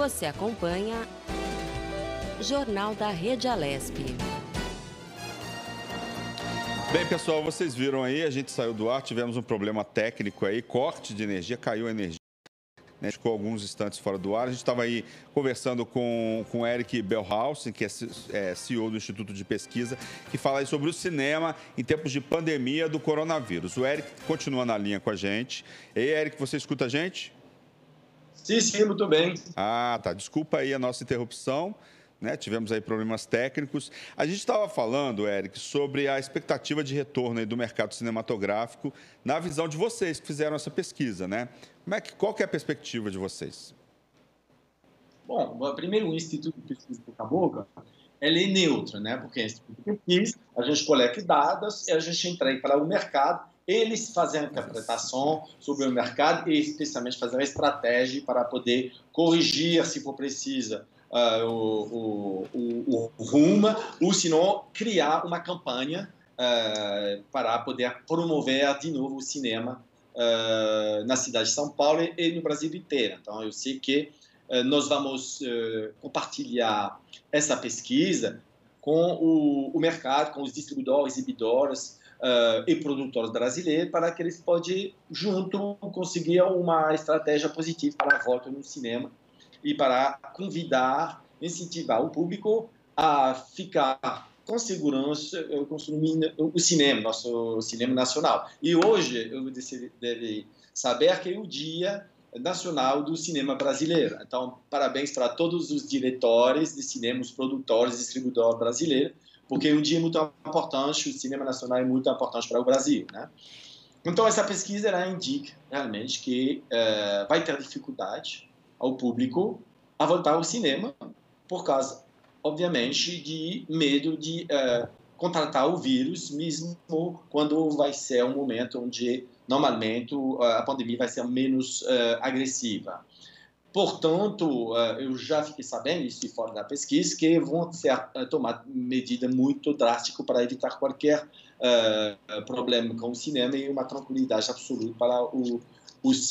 Você acompanha Jornal da Rede Alesp. Bem, pessoal, vocês viram aí, a gente saiu do ar, tivemos um problema técnico aí, corte de energia, caiu a energia. Né, ficou alguns instantes fora do ar. A gente estava aí conversando com, com Eric Belhausen, que é, é CEO do Instituto de Pesquisa, que fala sobre o cinema em tempos de pandemia do coronavírus. O Eric continua na linha com a gente. Ei, Eric, você escuta a gente? Sim, sim, muito bem. Ah, tá. Desculpa aí a nossa interrupção. Né? Tivemos aí problemas técnicos. A gente estava falando, Eric, sobre a expectativa de retorno do mercado cinematográfico na visão de vocês que fizeram essa pesquisa, né? Como é que, qual que é a perspectiva de vocês? Bom, primeiro o Instituto de Pesquisa Boca a Boca, ele é neutro, né? Porque é Instituto de Pesquisa, a gente coleta dados e a gente entrega para o mercado eles fazem a interpretação sobre o mercado e especialmente fazer a estratégia para poder corrigir, se for preciso, uh, o, o, o, rumo, ou se não, criar uma campanha uh, para poder promover de novo o cinema uh, na cidade de São Paulo e no Brasil inteiro. Então, eu sei que nós vamos compartilhar essa pesquisa com o, o mercado, com os distribuidores, exibidores, Uh, e produtores brasileiros para que eles possam, junto, conseguir uma estratégia positiva para a volta no cinema e para convidar, incentivar o público a ficar com segurança eh, consumindo o cinema, nosso cinema nacional. E hoje eu deve saber que é o Dia Nacional do Cinema Brasileiro. Então, parabéns para todos os diretores de cinema, os produtores, distribuidores brasileiros, porque é um dia muito importante, o cinema nacional é muito importante para o Brasil, né? Então, essa pesquisa ela indica realmente que uh, vai ter dificuldade ao público a voltar ao cinema por causa, obviamente, de medo de uh, contratar o vírus, mesmo quando vai ser um momento onde normalmente a pandemia vai ser menos uh, agressiva. Portanto, eu já fiquei sabendo, isso fora da pesquisa, que vão ser tomar medidas muito drásticas para evitar qualquer uh, problema com o cinema e uma tranquilidade absoluta para o, os,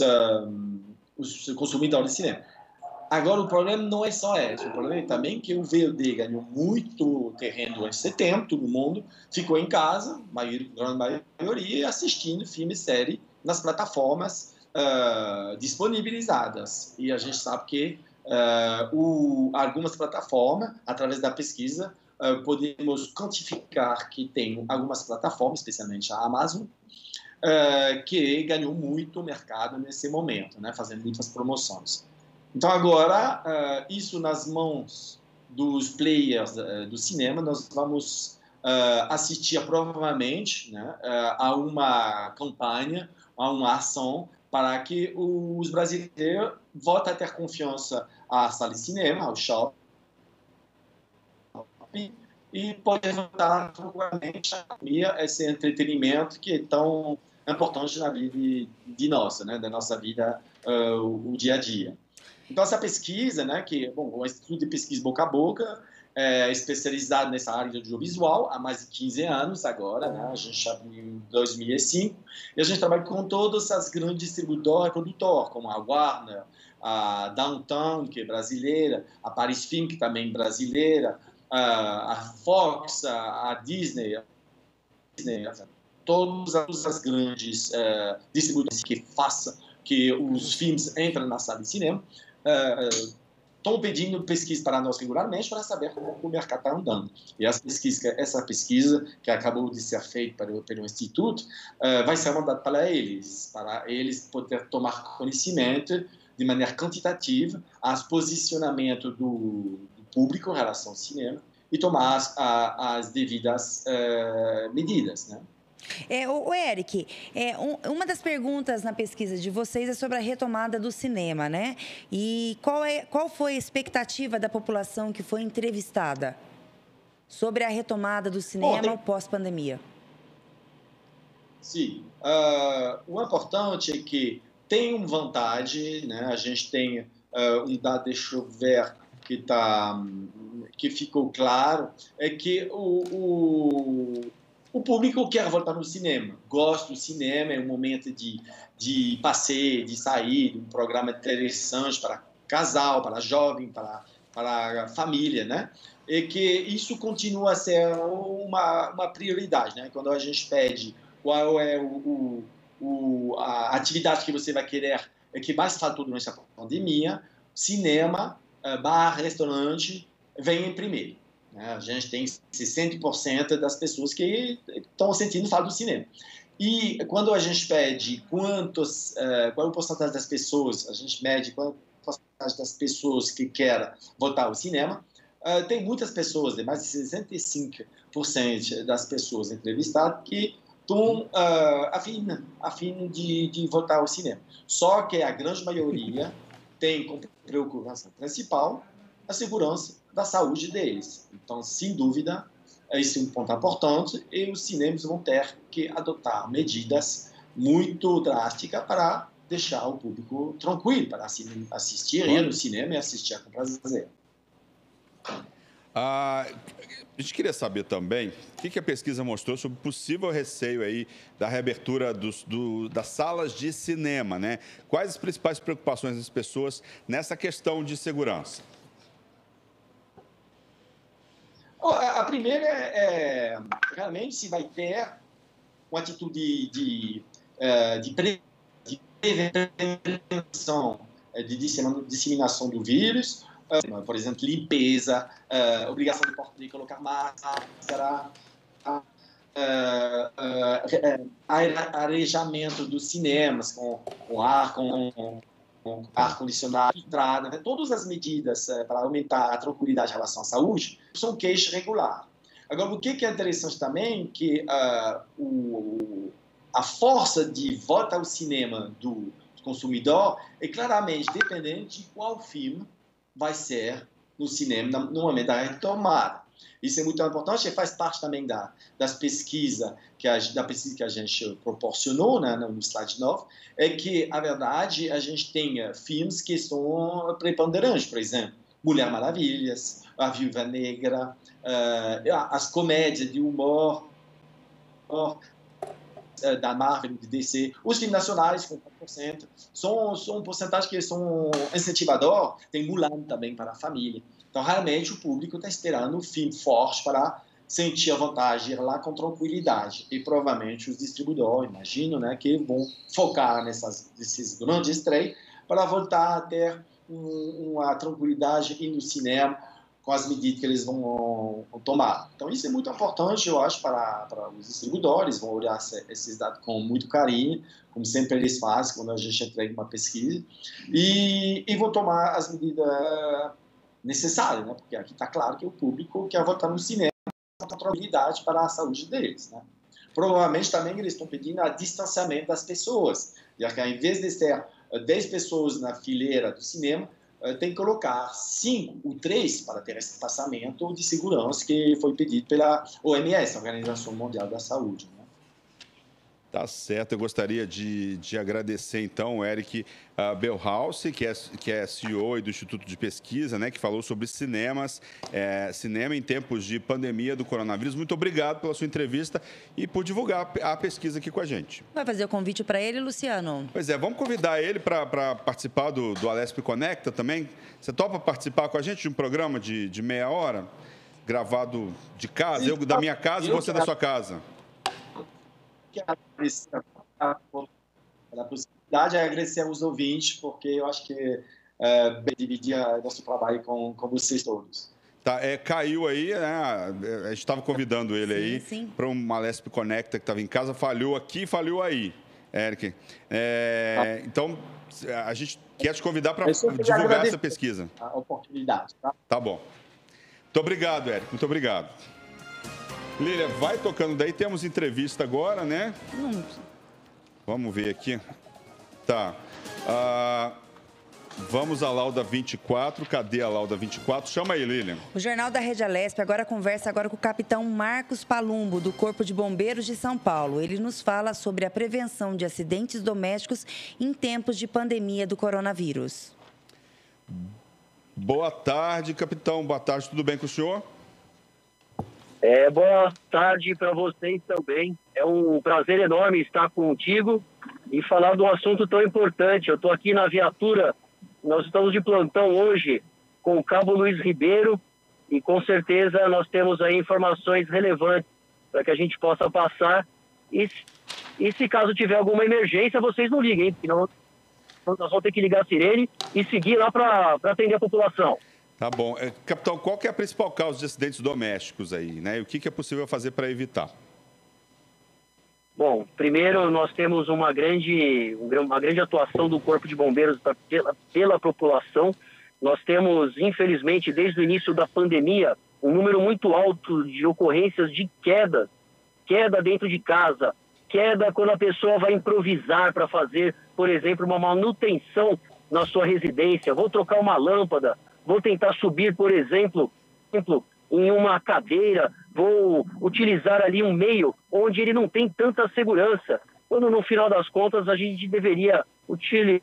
os consumidores de cinema. Agora, o problema não é só esse. O problema é também que o VOD ganhou muito terreno em setembro, todo mundo ficou em casa, maioria, grande maioria, assistindo filme e série nas plataformas uh, disponibilizadas. E a gente sabe que uh, o, algumas plataformas, através da pesquisa, uh, podemos quantificar que tem algumas plataformas, especialmente a Amazon, que ganhou muito mercado nesse momento, né, fazendo muitas promoções. Então, agora, uh, isso nas mãos dos players uh, do cinema, nós vamos uh, assistir provavelmente né, a uma campanha, a uma ação para que os brasileiros voltem a ter confiança à sala de cinema, ao shopping, e poder voltar tranquilamente a esse entretenimento que é tão importante na vida de, nossa, né, da nossa vida, o, o dia a dia. Então, essa pesquisa, né, que bom, o Instituto de Pesquisa Boca a Boca, é especializado nessa área de audiovisual há mais de 15 anos agora, né, a gente já em 2005, e a gente trabalha com todas as grandes distribuidoras e produtoras, como a Warner, a Downtown, que é brasileira, a Paris Film, que também é brasileira, a Fox, a Disney, a Disney todas as grandes uh, distribuidoras que façam que os filmes entrem na sala de cinema, estão pedindo pesquisa para nós regularmente para saber como o mercado está andando. E essa pesquisa que acabou de ser feita pelo, pelo Instituto uh, vai ser mandada para eles, para eles poder tomar conhecimento de maneira quantitativa as posicionamento do, do público em relação ao cinema e tomar as, a, as devidas uh, medidas, né? É, o, o Eric, é, um, uma das perguntas na pesquisa de vocês é sobre a retomada do cinema, né? E qual, é, qual foi a expectativa da população que foi entrevistada sobre a retomada do cinema tem... pós-pandemia? Sim. Uh, o importante é que tem uma vantagem, né? A gente tem uh, um dado, deixa eu ver, que, tá, que ficou claro, é que o, o o público quer voltar no cinema, gosta do cinema, é um momento de, de passeio, de sair, de um programa interessante para casal, para jovem, para, para família, né? E que isso continua a ser uma, uma prioridade, né? Quando a gente pede qual é o, o, a atividade que você vai querer, que mais faltou durante a pandemia, cinema, eh, bar, restaurante, vem em primeiro. Né? A gente tem 60% das pessoas que estão sentindo falta do cinema. E quando a gente pede quantos, uh, qual é o porcentagem das pessoas, a gente mede qual é o porcentagem das pessoas que querem voltar ao cinema, uh, tem muitas pessoas, mais de 65% das pessoas entrevistadas que estão uh, afim, afim de, de voltar ao cinema. Só que a grande maioria tem como preocupação principal a segurança da saúde deles. Então, sem dúvida, esse é um ponto importante e os cinemas vão ter que adotar medidas muito drásticas para deixar o público tranquilo, para assistir, ir no cinema e assistir com prazer. Ah, a gente queria saber também o que, a pesquisa mostrou sobre o possível receio aí da reabertura dos, do, das salas de cinema, né? Quais as principais preocupações das pessoas nessa questão de segurança? A primeira é, é realmente se vai ter uma atitude de, é, de, de prevenção, é, de disseminação do vírus, é, por exemplo, limpeza, obrigação de, colocar máscara, arejamento dos cinemas com, ar, com ar-condicionado, entrada, né? todas as medidas é, para aumentar a tranquilidade em relação à saúde são queixa regular. Agora, o que é interessante também que uh, o, a força de volta ao cinema do consumidor é claramente dependente de qual filme vai ser no cinema no momento da retomada. Isso é muito importante e faz parte também da, das pesquisas que a, da pesquisa que a gente proporcionou né, no slide 9, é que, a verdade, a gente tem uh, filmes que são preponderantes, por exemplo, Mulher Maravilhas, A Viúva Negra, uh, as comédias de humor, humor uh, da Marvel, de DC, os filmes nacionais com 4%, são, são porcentagens que são incentivador, tem Mulan também para a família. Então, realmente, o público está esperando um filme forte para sentir a vontade de ir lá com tranquilidade. E provavelmente os distribuidores, imagino, né, que vão focar nessas, nesses grandes estreias para voltar a ter um, uma tranquilidade e no cinema com as medidas que eles vão, vão, tomar. Então, isso é muito importante, eu acho, para, para os distribuidores, vão olhar esses dados com muito carinho, como sempre eles fazem quando a gente entrega uma pesquisa, e, e vão tomar as medidas necessárias, né? porque aqui está claro que o público quer votar no cinema controlabilidade para a saúde deles. Né? Provavelmente também eles estão pedindo a distanciamento das pessoas, já que ao invés de ter 10 eh, pessoas na fileira do cinema, eh, tem que colocar 5 ou 3 para ter esse passamento de segurança que foi pedido pela OMS, Organização Mundial da Saúde. Tá certo, eu gostaria de, de agradecer então o Eric uh, Belhouse, que é, que é CEO do Instituto de Pesquisa, né, que falou sobre cinemas, é, cinema em tempos de pandemia do coronavírus. Muito obrigado pela sua entrevista e por divulgar a pesquisa aqui com a gente. Vai fazer o convite para ele, Luciano? Pois é, vamos convidar ele para participar do, do Alesp Conecta também. Você topa participar com a gente de um programa de, de meia hora, gravado de casa, eu da minha casa e você da sua casa? Que agradecer pela possibilidade, é agradecer aos ouvintes, porque eu acho que é, dividir nosso trabalho com, com vocês todos. Tá, é, caiu aí, né? A gente estava convidando ele aí para uma Lesp Conecta que estava em casa, falhou aqui, falhou aí, Eric. É, então, a gente quer te convidar para divulgar essa pesquisa. A oportunidade, tá? Tá bom. Muito obrigado, Eric. Muito obrigado. Lília, vai tocando daí. Temos entrevista agora, né? Vamos ver aqui. Tá. Ah, vamos à Lauda 24. Cadê a Lauda 24? Chama aí, Lilian. O Jornal da Rede Alesp agora conversa agora com o capitão Marcos Palumbo, do Corpo de Bombeiros de São Paulo. Ele nos fala sobre a prevenção de acidentes domésticos em tempos de pandemia do coronavírus. Boa tarde, capitão. Boa tarde. Tudo bem com o senhor? É, boa tarde para vocês também. É um prazer enorme estar contigo e falar de um assunto tão importante. Eu estou aqui na viatura nós estamos de plantão hoje com o Cabo Luiz Ribeiro e com certeza nós temos aí informações relevantes para que a gente possa passar. E, e se caso tiver alguma emergência, vocês não liguem? Senão nós vamos ter que ligar a sirene e seguir lá para atender a população. Tá bom. É, capitão, qual é a principal causa de acidentes domésticos aí, né? E o que, que é possível fazer para evitar? Bom, primeiro nós temos uma grande, uma grande atuação do Corpo de Bombeiros pela, pela população. Nós temos, infelizmente, desde o início da pandemia, um número muito alto de ocorrências de queda, queda dentro de casa, queda quando a pessoa vai improvisar para fazer, por exemplo, uma manutenção na sua residência, vou trocar uma lâmpada, vou tentar subir, por exemplo, em uma cadeira, vou utilizar ali um meio onde ele não tem tanta segurança, quando no final das contas a gente deveria utilizar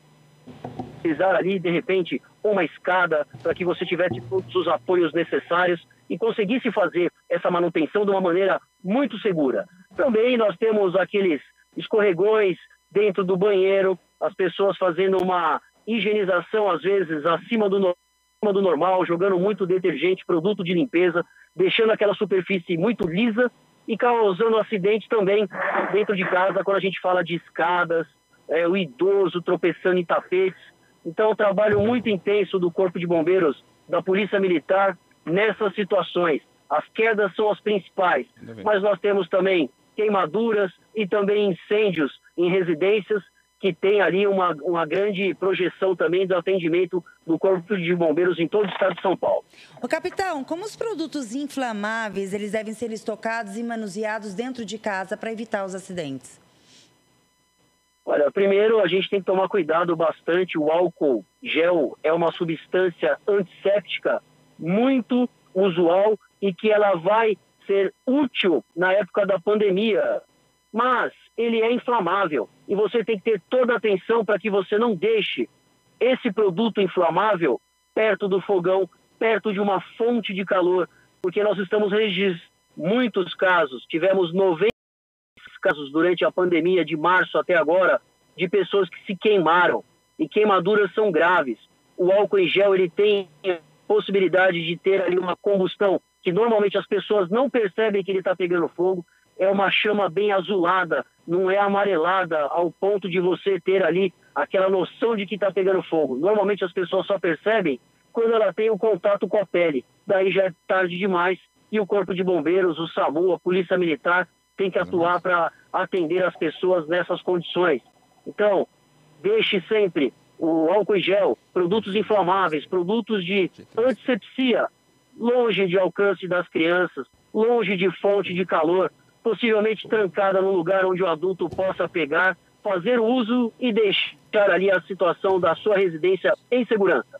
ali, de repente, uma escada para que você tivesse todos os apoios necessários e conseguisse fazer essa manutenção de uma maneira muito segura. Também nós temos aqueles escorregões dentro do banheiro, as pessoas fazendo uma higienização, às vezes, acima do do normal, jogando muito detergente, produto de limpeza, deixando aquela superfície muito lisa e causando acidente também dentro de casa, quando a gente fala de escadas, é, o idoso tropeçando em tapetes. Então, um trabalho muito intenso do Corpo de Bombeiros, da Polícia Militar, nessas situações. As quedas são as principais, mas nós temos também queimaduras e também incêndios em residências que tem ali uma, uma grande projeção também do atendimento do Corpo de Bombeiros em todo o estado de São Paulo. O capitão, como os produtos inflamáveis eles devem ser estocados e manuseados dentro de casa para evitar os acidentes? Olha, primeiro a gente tem que tomar cuidado bastante. O álcool gel é uma substância antisséptica muito usual e que ela vai ser útil na época da pandemia. Mas ele é inflamável e você tem que ter toda a atenção para que você não deixe esse produto inflamável perto do fogão, perto de uma fonte de calor, porque nós estamos registrando muitos casos, tivemos 90 casos durante a pandemia de março até agora de pessoas que se queimaram e queimaduras são graves. O álcool em gel ele tem possibilidade de ter ali uma combustão que normalmente as pessoas não percebem que ele está pegando fogo. É uma chama bem azulada, não é amarelada ao ponto de você ter ali aquela noção de que está pegando fogo. Normalmente as pessoas só percebem quando ela tem o contato com a pele. Daí já é tarde demais e o Corpo de Bombeiros, o SAMU, a Polícia Militar tem que atuar para atender as pessoas nessas condições. Então, deixe sempre o álcool em gel, produtos inflamáveis, produtos de antisepsia longe de alcance das crianças, longe de fonte de calor, possivelmente trancada num lugar onde o adulto possa pegar, fazer uso e deixar ali a situação da sua residência em segurança.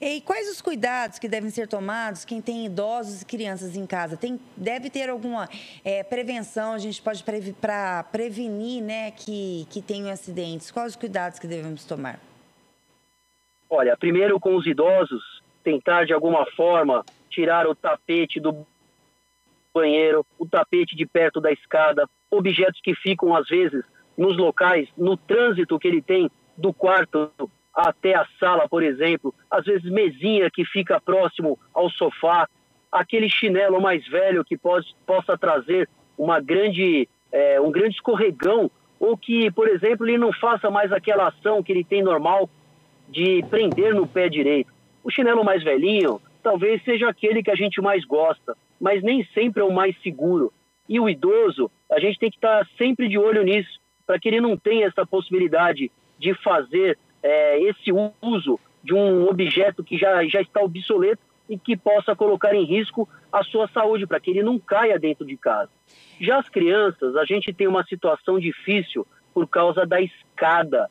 E quais os cuidados que devem ser tomados quem tem idosos e crianças em casa? Tem, deve ter alguma é, prevenção, a gente pode para prevenir né, que, que tenham acidentes. Quais os cuidados que devemos tomar? Olha, primeiro com os idosos, tentar de alguma forma tirar o tapete do banheiro, o tapete de perto da escada, objetos que ficam às vezes nos locais, no trânsito que ele tem do quarto até a sala, por exemplo, às vezes mesinha que fica próximo ao sofá, aquele chinelo mais velho que pode, possa trazer uma grande, é, um grande escorregão, ou que, por exemplo, ele não faça mais aquela ação que ele tem normal de prender no pé direito. O chinelo mais velhinho talvez seja aquele que a gente mais gosta, mas nem sempre é o mais seguro. E o idoso, a gente tem que estar sempre de olho nisso, para que ele não tenha essa possibilidade de fazer é, esse uso de um objeto que já, já está obsoleto e que possa colocar em risco a sua saúde, para que ele não caia dentro de casa. Já as crianças, a gente tem uma situação difícil por causa da escada.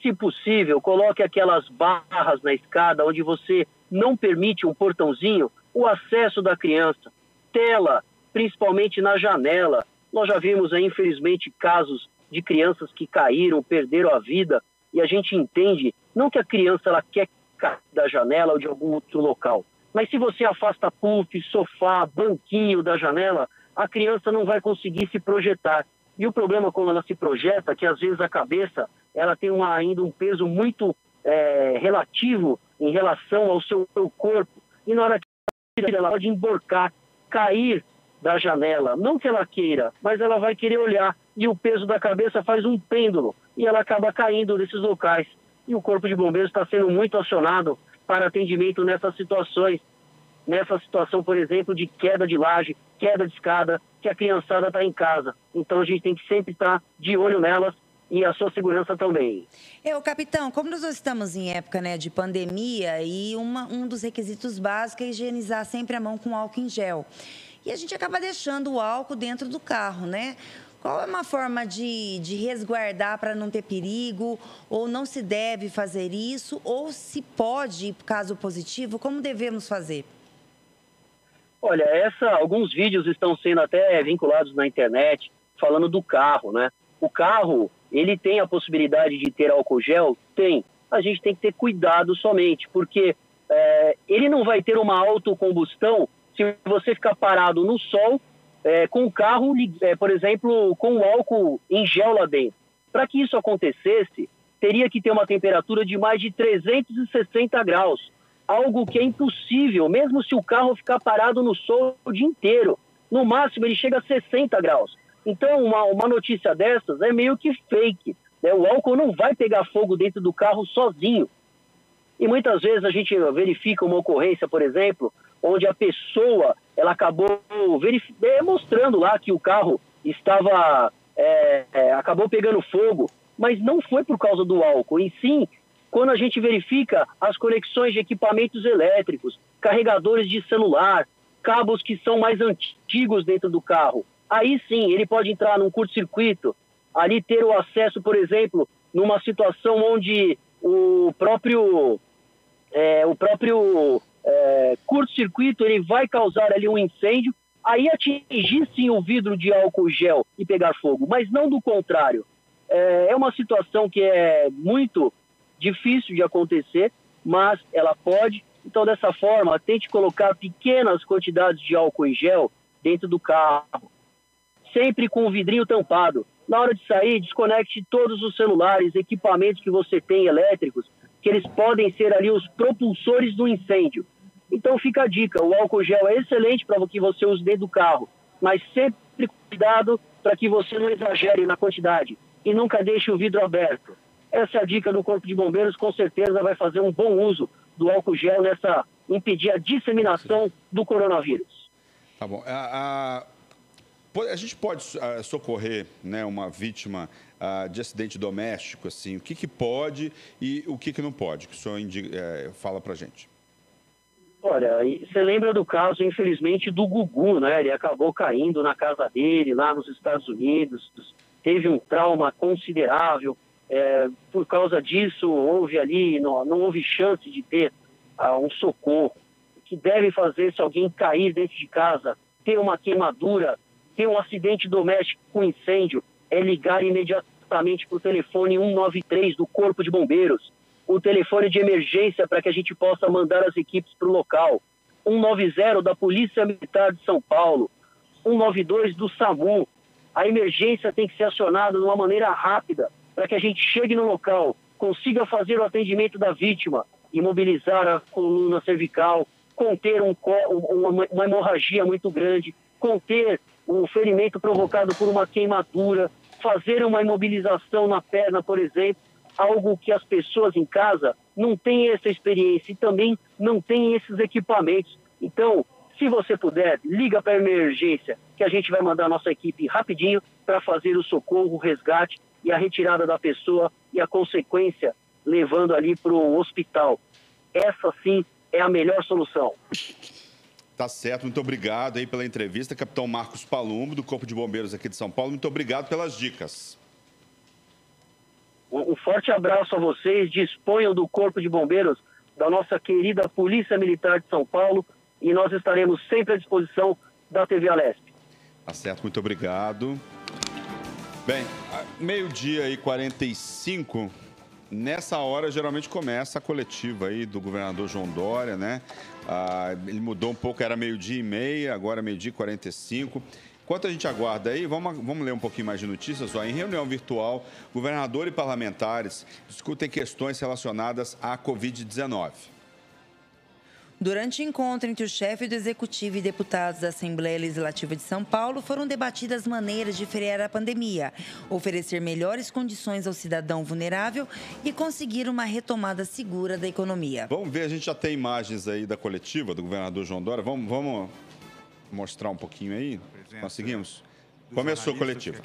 Se possível, coloque aquelas barras na escada onde você não permite um portãozinho o acesso da criança tela, principalmente na janela. Nós já vimos, aí, infelizmente, casos de crianças que caíram, perderam a vida, e a gente entende, não que a criança ela quer cair da janela ou de algum outro local, mas se você afasta puff, sofá, banquinho da janela, a criança não vai conseguir se projetar. E o problema quando ela se projeta, é que às vezes a cabeça ela tem uma, ainda um peso muito é, relativo em relação ao seu, corpo. E na hora que ela pode emborcar, cair da janela. Não que ela queira, mas ela vai querer olhar. E o peso da cabeça faz um pêndulo. E ela acaba caindo nesses locais. E o Corpo de Bombeiros está sendo muito acionado para atendimento nessas situações. Nessa situação, por exemplo, de queda de laje, queda de escada, que a criançada está em casa. Então a gente tem que sempre estar tá de olho nelas e a sua segurança também. Eu, capitão, como nós estamos em época né, de pandemia e uma, um dos requisitos básicos é higienizar sempre a mão com álcool em gel. E a gente acaba deixando o álcool dentro do carro, né? Qual é uma forma de, de resguardar para não ter perigo? Ou não se deve fazer isso? Ou se pode, caso positivo, como devemos fazer? Olha, essa, alguns vídeos estão sendo até vinculados na internet falando do carro, né? O carro, ele tem a possibilidade de ter álcool gel? Tem. A gente tem que ter cuidado somente, porque é, ele não vai ter uma autocombustão se você ficar parado no sol é, com o carro, é, por exemplo, com o álcool em gel lá dentro. Para que isso acontecesse, teria que ter uma temperatura de mais de 360 graus, algo que é impossível, mesmo se o carro ficar parado no sol o dia inteiro. No máximo, ele chega a 60 graus. Então, uma, uma notícia dessas é meio que fake. Né? O álcool não vai pegar fogo dentro do carro sozinho. E muitas vezes a gente verifica uma ocorrência, por exemplo, onde a pessoa ela acabou é, mostrando lá que o carro estava é, é, acabou pegando fogo, mas não foi por causa do álcool, e sim quando a gente verifica as conexões de equipamentos elétricos, carregadores de celular, cabos que são mais antigos dentro do carro, aí sim ele pode entrar num curto-circuito, ali ter o acesso, por exemplo, numa situação onde o próprio é, o próprio é, curto-circuito ele vai causar ali um incêndio, aí atingir sim o vidro de álcool gel e pegar fogo, mas não do contrário. É, é uma situação que é muito difícil de acontecer, mas ela pode. Então, dessa forma, tente colocar pequenas quantidades de álcool em gel dentro do carro, sempre com o vidrinho tampado. Na hora de sair, desconecte todos os celulares, equipamentos que você tem elétricos, que eles podem ser ali os propulsores do incêndio. Então fica a dica, o álcool gel é excelente para que você use dentro do carro, mas sempre cuidado para que você não exagere na quantidade e nunca deixe o vidro aberto. Essa é a dica do Corpo de Bombeiros, com certeza vai fazer um bom uso do álcool gel nessa impedir a disseminação do coronavírus. Tá bom. A, a, a gente pode uh, socorrer né, uma vítima uh, de acidente doméstico, assim, o que, que pode e o que, que não pode, que o senhor indica, uh, fala para gente. Olha, você lembra do caso, infelizmente, do Gugu, né? Ele acabou caindo na casa dele, lá nos Estados Unidos, teve um trauma considerável. É, por causa disso, houve ali, não, não houve chance de ter uh, um socorro. O que deve fazer se alguém cair dentro de casa, ter uma queimadura, ter um acidente doméstico com incêndio, é ligar imediatamente para o telefone 193 do Corpo de Bombeiros. O telefone de emergência para que a gente possa mandar as equipes para o local, 190 da Polícia Militar de São Paulo, 192 do SAMU. A emergência tem que ser acionada de uma maneira rápida para que a gente chegue no local, consiga fazer o atendimento da vítima, imobilizar a coluna cervical, conter um, uma, uma hemorragia muito grande, conter um ferimento provocado por uma queimadura, fazer uma imobilização na perna, por exemplo, algo que as pessoas em casa não têm essa experiência e também não têm esses equipamentos. Então, se você puder, liga para a emergência, que a gente vai mandar a nossa equipe rapidinho para fazer o socorro, o resgate e a retirada da pessoa e a consequência levando ali para o hospital. Essa sim é a melhor solução. Tá certo, muito obrigado aí pela entrevista, capitão Marcos Palumbo, do Corpo de Bombeiros aqui de São Paulo. Muito obrigado pelas dicas. Um forte abraço a vocês. Disponham do Corpo de Bombeiros da nossa querida Polícia Militar de São Paulo e nós estaremos sempre à disposição da TV Alesp. Tá certo, muito obrigado. Bem, meio-dia e 45. Nessa hora, geralmente começa a coletiva aí do governador João Dória, né? Ah, ele mudou um pouco, era meio-dia e meia, agora meio-dia e 45. Enquanto a gente aguarda aí, vamos, vamos ler um pouquinho mais de notícias. Ó. Em reunião virtual, governador e parlamentares discutem questões relacionadas à Covid-19. Durante o encontro entre o chefe do Executivo e deputados da Assembleia Legislativa de São Paulo, foram debatidas maneiras de frear a pandemia, oferecer melhores condições ao cidadão vulnerável e conseguir uma retomada segura da economia. Vamos ver, a gente já tem imagens aí da coletiva do governador João Dória. Vamos, vamos mostrar um pouquinho aí? Conseguimos? Começou a coletiva.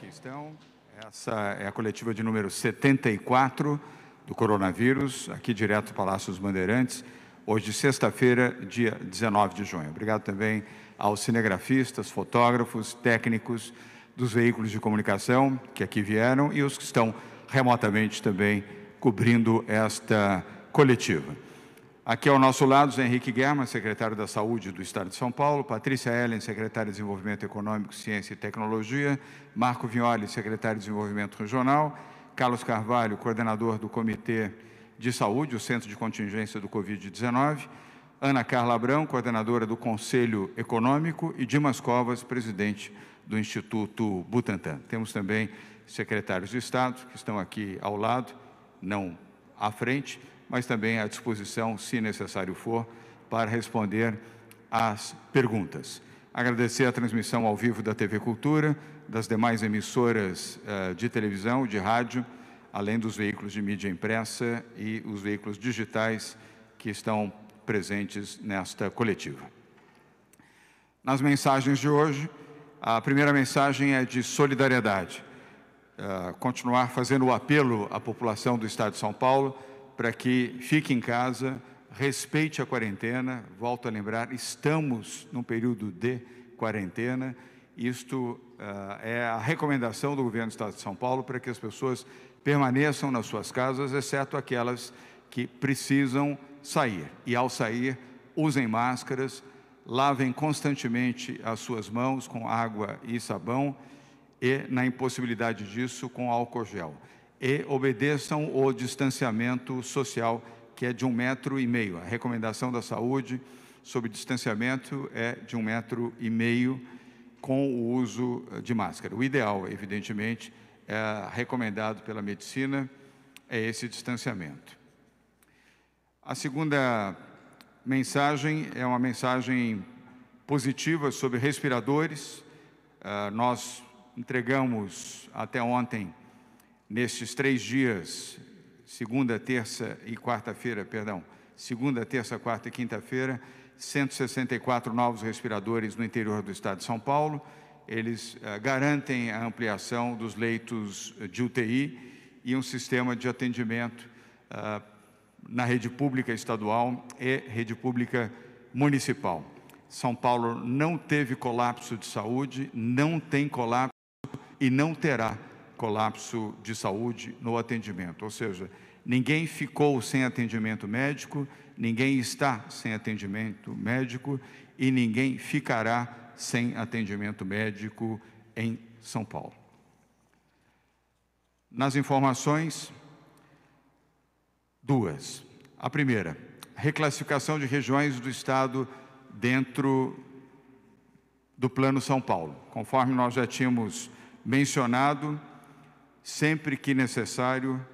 Essa é a coletiva de número 74 do coronavírus, aqui direto do Palácio dos Bandeirantes hoje, sexta-feira, dia 19 de junho. Obrigado também aos cinegrafistas, fotógrafos, técnicos dos veículos de comunicação que aqui vieram e os que estão remotamente também cobrindo esta coletiva. Aqui ao nosso lado, Zé Henrique Guerra, secretário da Saúde do Estado de São Paulo, Patrícia Ellen, secretária de Desenvolvimento Econômico, Ciência e Tecnologia, Marco Vignoli, secretário de Desenvolvimento Regional, Carlos Carvalho, coordenador do Comitê de Saúde, o Centro de Contingência do Covid-19, Ana Carla Abrão, coordenadora do Conselho Econômico, e Dimas Covas, presidente do Instituto Butantan. Temos também secretários de Estado que estão aqui ao lado, não à frente, mas também à disposição, se necessário for, para responder às perguntas. Agradecer a transmissão ao vivo da TV Cultura, das demais emissoras uh, de televisão, de rádio, além dos veículos de mídia impressa e os veículos digitais que estão presentes nesta coletiva. Nas mensagens de hoje, a primeira mensagem é de solidariedade. Uh, continuar fazendo o apelo à população do Estado de São Paulo para que fique em casa, respeite a quarentena. Volto a lembrar, estamos num período de quarentena. Isto uh, é a recomendação do governo do Estado de São Paulo para que as pessoas permaneçam nas suas casas, exceto aquelas que precisam sair. E ao sair, usem máscaras, lavem constantemente as suas mãos com água e sabão e, na impossibilidade disso, com álcool gel. E obedeçam o distanciamento social, que é de um metro e meio. A recomendação da saúde sobre distanciamento é de um metro e meio com o uso de máscara. O ideal, evidentemente, é, recomendado pela medicina é esse distanciamento. A segunda mensagem é uma mensagem positiva sobre respiradores. Uh, nós entregamos até ontem, nestes três dias, segunda, terça e quarta-feira, perdão, segunda, terça, quarta e quinta-feira, 164 novos respiradores no interior do estado de São Paulo eles uh, garantem a ampliação dos leitos de UTI e um sistema de atendimento uh, na rede pública estadual e rede pública municipal. São Paulo não teve colapso de saúde, não tem colapso e não terá colapso de saúde no atendimento. Ou seja, ninguém ficou sem atendimento médico, ninguém está sem atendimento médico e ninguém ficará sem atendimento médico em São Paulo. Nas informações, duas. A primeira, reclassificação de regiões do Estado dentro do Plano São Paulo. Conforme nós já tínhamos mencionado, sempre que necessário,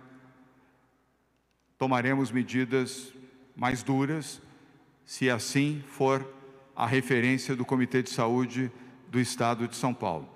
tomaremos medidas mais duras, se assim for a referência do Comitê de Saúde do Estado de São Paulo.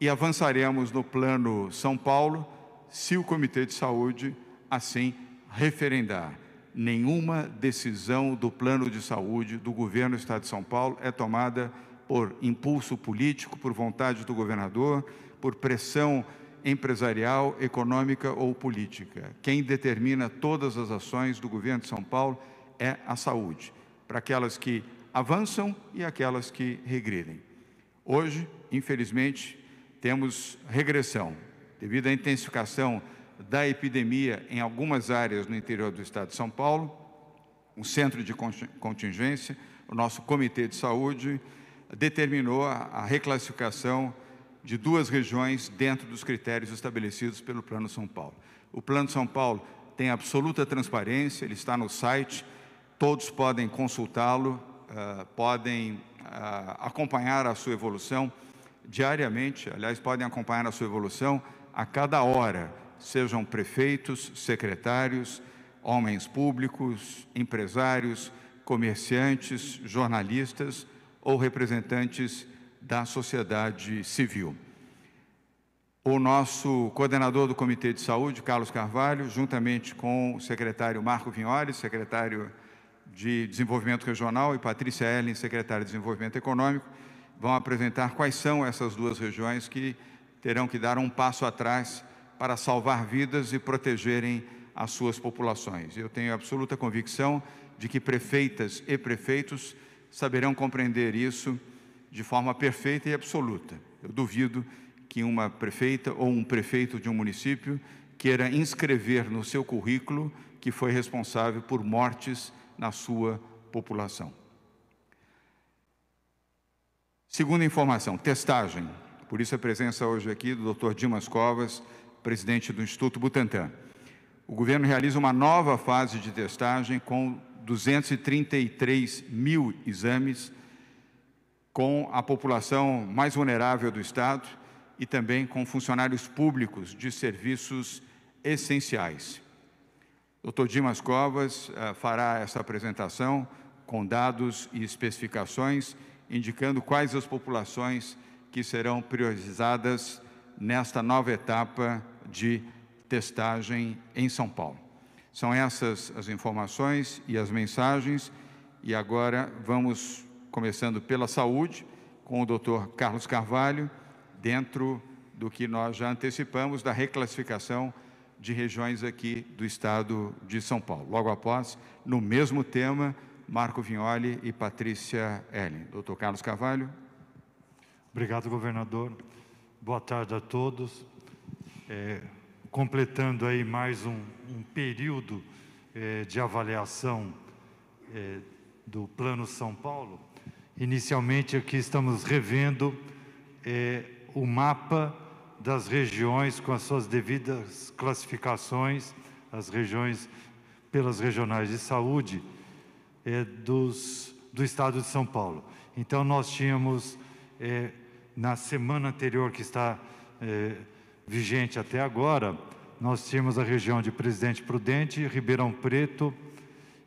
E avançaremos no plano São Paulo se o Comitê de Saúde assim referendar. Nenhuma decisão do plano de saúde do governo do Estado de São Paulo é tomada por impulso político, por vontade do governador, por pressão empresarial, econômica ou política. Quem determina todas as ações do governo de São Paulo é a saúde. Para aquelas que avançam e aquelas que regridem. Hoje, infelizmente, temos regressão devido à intensificação da epidemia em algumas áreas no interior do estado de São Paulo. O centro de contingência, o nosso comitê de saúde, determinou a reclassificação de duas regiões dentro dos critérios estabelecidos pelo Plano São Paulo. O Plano São Paulo tem absoluta transparência, ele está no site, todos podem consultá-lo uh, podem uh, acompanhar a sua evolução. diariamente, aliás, podem acompanhar a sua evolução a cada hora, sejam prefeitos, secretários, homens públicos, empresários, comerciantes, jornalistas ou representantes da sociedade civil. O nosso coordenador do Comitê de Saúde, Carlos Carvalho, juntamente com o secretário Marco Vignoli, secretário de Desenvolvimento Regional, e Patrícia Ellen, secretária de Desenvolvimento Econômico, vão apresentar quais são essas duas regiões que terão que dar um passo atrás para salvar vidas e protegerem as suas populações. Eu tenho absoluta convicção de que prefeitas e prefeitos saberão compreender isso de forma perfeita e absoluta. Eu duvido que uma prefeita ou um prefeito de um município queira inscrever no seu currículo que foi responsável por mortes na sua população. Segunda informação, testagem. Por isso a presença hoje aqui do Dr. Dimas Covas, presidente do Instituto Butantan. O governo realiza uma nova fase de testagem com 233 mil exames com a população mais vulnerável do Estado e também com funcionários públicos de serviços essenciais. Dr. Dimas Covas uh, fará essa apresentação com dados e especificações, indicando quais as populações que serão priorizadas nesta nova etapa de testagem em São Paulo. São essas as informações e as mensagens, e agora vamos começando pela saúde, com o Dr. Carlos Carvalho, dentro do que nós já antecipamos da reclassificação de regiões aqui do estado de São Paulo. Logo após, no mesmo tema, Marco Vignoli e Patrícia Ellen. Doutor Carlos Carvalho. Obrigado, governador. Boa tarde a todos. É, completando aí mais um, um período é, de avaliação é, do Plano São Paulo, inicialmente aqui estamos revendo é, o mapa das regiões com as suas devidas classificações, as regiões pelas regionais de saúde é, dos, do estado de São Paulo. Então nós tínhamos é, na semana anterior, que está é, vigente até agora, nós tínhamos a região de Presidente Prudente, Ribeirão Preto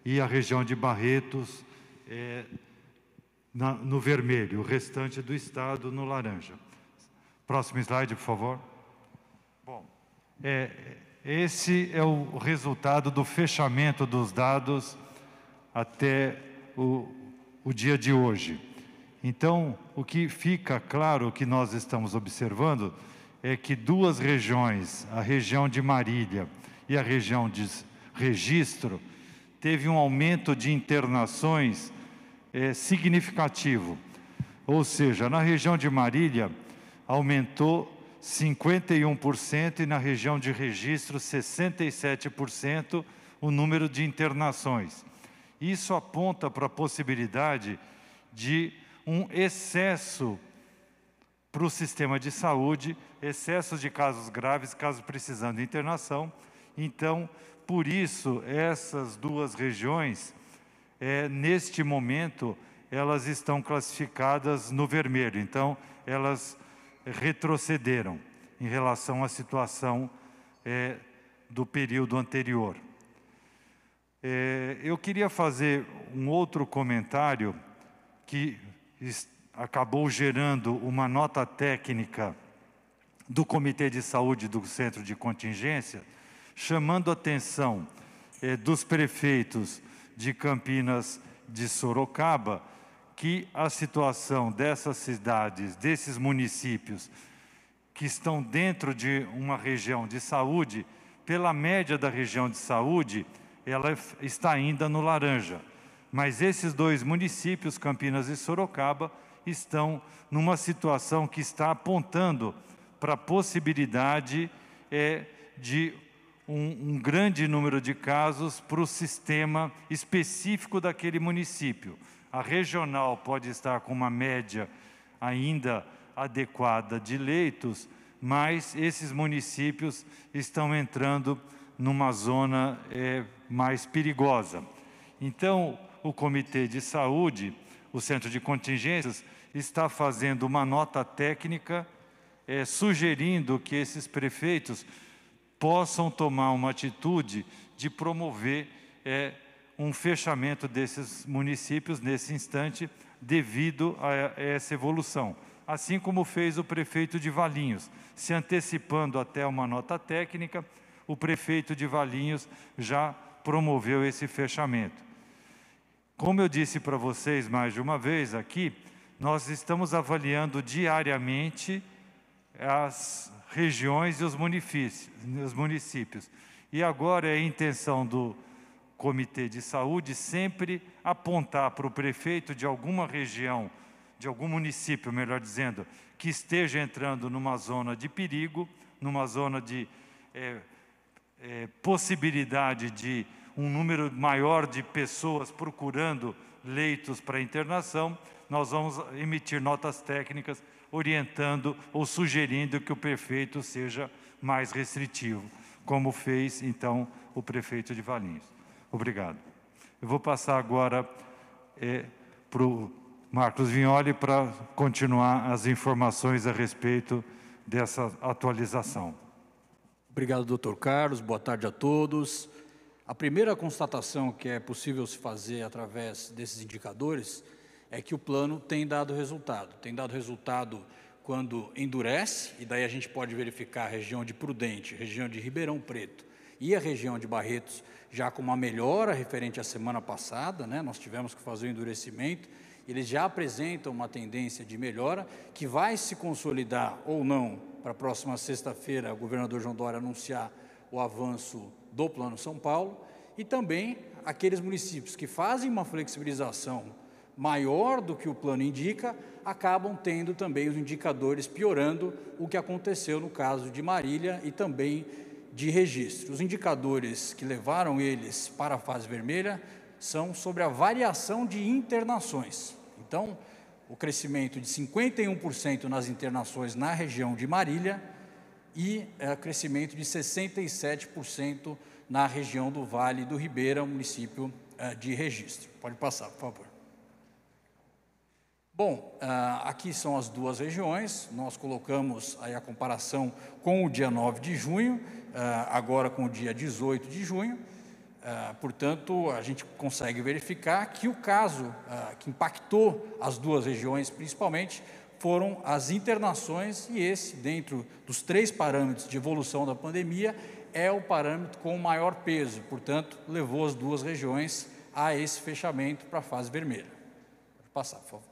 e a região de Barretos é, na, no vermelho, o restante do estado no laranja. Próximo slide, por favor. Bom, é, esse é o resultado do fechamento dos dados até o, o dia de hoje. Então, o que fica claro que nós estamos observando é que duas regiões, a região de Marília e a região de Registro, teve um aumento de internações é, significativo. Ou seja, na região de Marília aumentou 51% e na região de Registro 67% o número de internações. Isso aponta para a possibilidade de um excesso para o sistema de saúde, excesso de casos graves, casos precisando de internação. Então, por isso, essas duas regiões, é, neste momento, elas estão classificadas no vermelho. Então, elas retrocederam em relação à situação é, do período anterior. É, eu queria fazer um outro comentário que acabou gerando uma nota técnica do Comitê de Saúde do Centro de Contingência, chamando a atenção eh, dos prefeitos de Campinas de Sorocaba, que a situação dessas cidades, desses municípios, que estão dentro de uma região de saúde, pela média da região de saúde, ela está ainda no laranja. Mas esses dois municípios, Campinas e Sorocaba, estão numa situação que está apontando para a possibilidade é, de um, um grande número de casos para o sistema específico daquele município. A regional pode estar com uma média ainda adequada de leitos, mas esses municípios estão entrando numa zona é, mais perigosa. Então, o Comitê de Saúde o Centro de Contingências está fazendo uma nota técnica é, sugerindo que esses prefeitos possam tomar uma atitude de promover é, um fechamento desses municípios nesse instante devido a essa evolução. Assim como fez o prefeito de Valinhos, se antecipando até uma nota técnica, o prefeito de Valinhos já promoveu esse fechamento. Como eu disse para vocês mais de uma vez aqui, nós estamos avaliando diariamente as regiões e os municípios, os municípios. E agora é a intenção do Comitê de Saúde sempre apontar para o prefeito de alguma região, de algum município, melhor dizendo, que esteja entrando numa zona de perigo, numa zona de é, é, possibilidade de um número maior de pessoas procurando leitos para internação, nós vamos emitir notas técnicas orientando ou sugerindo que o prefeito seja mais restritivo, como fez então o prefeito de Valinhos. Obrigado. Eu vou passar agora é, para o Marcos Vignoli para continuar as informações a respeito dessa atualização. Obrigado, doutor Carlos. Boa tarde a todos. A primeira constatação que é possível se fazer através desses indicadores é que o plano tem dado resultado. Tem dado resultado quando endurece, e daí a gente pode verificar a região de Prudente, região de Ribeirão Preto e a região de Barretos já com uma melhora referente à semana passada, né? nós tivemos que fazer o endurecimento, eles já apresentam uma tendência de melhora que vai se consolidar ou não para a próxima sexta-feira o governador João Dória anunciar o avanço do Plano São Paulo e também aqueles municípios que fazem uma flexibilização maior do que o plano indica, acabam tendo também os indicadores piorando, o que aconteceu no caso de Marília e também de registro. Os indicadores que levaram eles para a fase vermelha são sobre a variação de internações. Então, o crescimento de 51% nas internações na região de Marília e é, crescimento de 67% na região do Vale do Ribeira, município é, de registro. Pode passar, por favor. Bom, uh, aqui são as duas regiões, nós colocamos aí a comparação com o dia 9 de junho, agora com o dia 18 de junho, uh, portanto, a gente consegue verificar que o caso que impactou as duas regiões principalmente foram as internações e esse, dentro dos três parâmetros de evolução da pandemia, é o parâmetro com maior peso, portanto, levou as duas regiões a esse fechamento para a fase vermelha. Pode passar, por favor.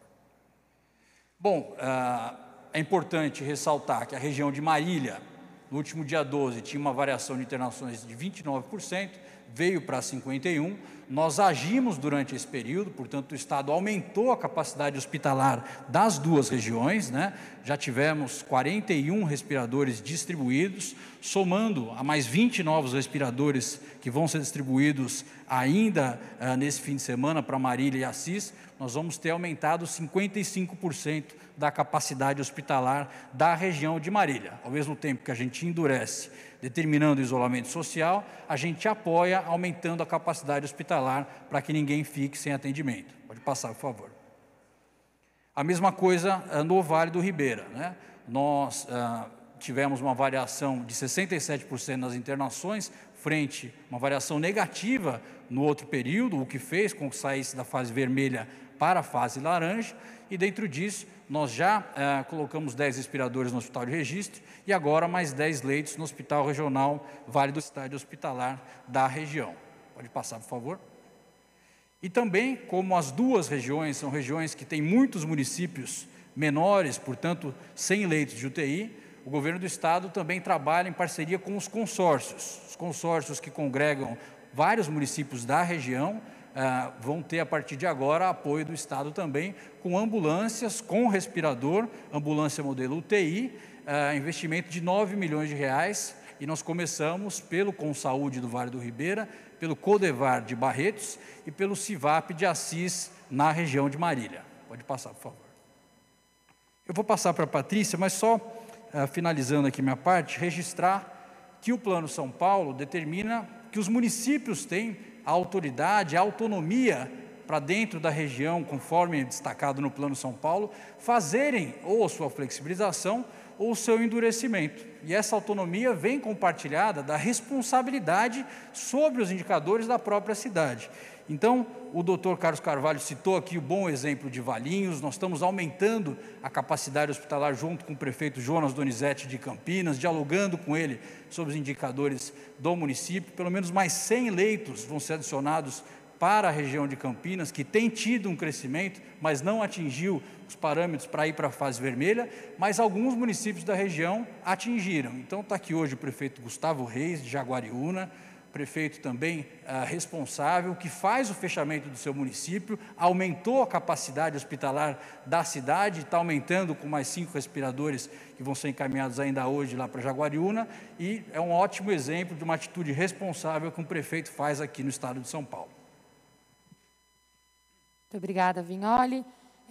Bom, ah, é importante ressaltar que a região de Marília, no último dia 12, tinha uma variação de internações de 29%, veio para 51%. Nós agimos durante esse período, portanto, o Estado aumentou a capacidade hospitalar das duas regiões, né? já tivemos 41 respiradores distribuídos, somando a mais 20 novos respiradores que vão ser distribuídos ainda uh, nesse fim de semana para Marília e Assis, nós vamos ter aumentado 55% da capacidade hospitalar da região de Marília. Ao mesmo tempo que a gente endurece, determinando o isolamento social, a gente apoia aumentando a capacidade hospitalar para que ninguém fique sem atendimento. Pode passar, por favor. A mesma coisa uh, no Vale do Ribeira. Né? Nós uh, tivemos uma variação de 67% nas internações, frente a uma variação negativa no outro período, o que fez com que saísse da fase vermelha para a fase laranja, e dentro disso nós já eh, colocamos 10 respiradores no Hospital de Registro e agora mais 10 leitos no Hospital Regional Vale do Estádio Hospitalar da região. Pode passar, por favor. E também, como as duas regiões são regiões que têm muitos municípios menores, portanto, sem leitos de UTI, o governo do estado também trabalha em parceria com os consórcios, os consórcios que congregam vários municípios da região ah, vão ter a partir de agora apoio do Estado também, com ambulâncias, com respirador, ambulância modelo UTI, ah, investimento de 9 milhões de reais, e nós começamos pelo Consaúde do Vale do Ribeira, pelo Codevar de Barretos e pelo CIVAP de Assis, na região de Marília. Pode passar, por favor. Eu vou passar para a Patrícia, mas só ah, finalizando aqui minha parte, registrar que o Plano São Paulo determina que os municípios têm a autoridade, a autonomia para dentro da região, conforme destacado no Plano São Paulo, fazerem ou a sua flexibilização ou o seu endurecimento. E essa autonomia vem compartilhada da responsabilidade sobre os indicadores da própria cidade. Então, o doutor Carlos Carvalho citou aqui o bom exemplo de Valinhos, nós estamos aumentando a capacidade hospitalar junto com o prefeito Jonas Donizete de Campinas, dialogando com ele sobre os indicadores do município, pelo menos mais 100 leitos vão ser adicionados para a região de Campinas, que tem tido um crescimento, mas não atingiu os parâmetros para ir para a fase vermelha, mas alguns municípios da região atingiram. Então está aqui hoje o prefeito Gustavo Reis, de Jaguariúna, prefeito também ah, responsável, que faz o fechamento do seu município, aumentou a capacidade hospitalar da cidade, está aumentando com mais cinco respiradores que vão ser encaminhados ainda hoje lá para Jaguariúna, e é um ótimo exemplo de uma atitude responsável que um prefeito faz aqui no estado de São Paulo. Muito obrigada, Vignoli.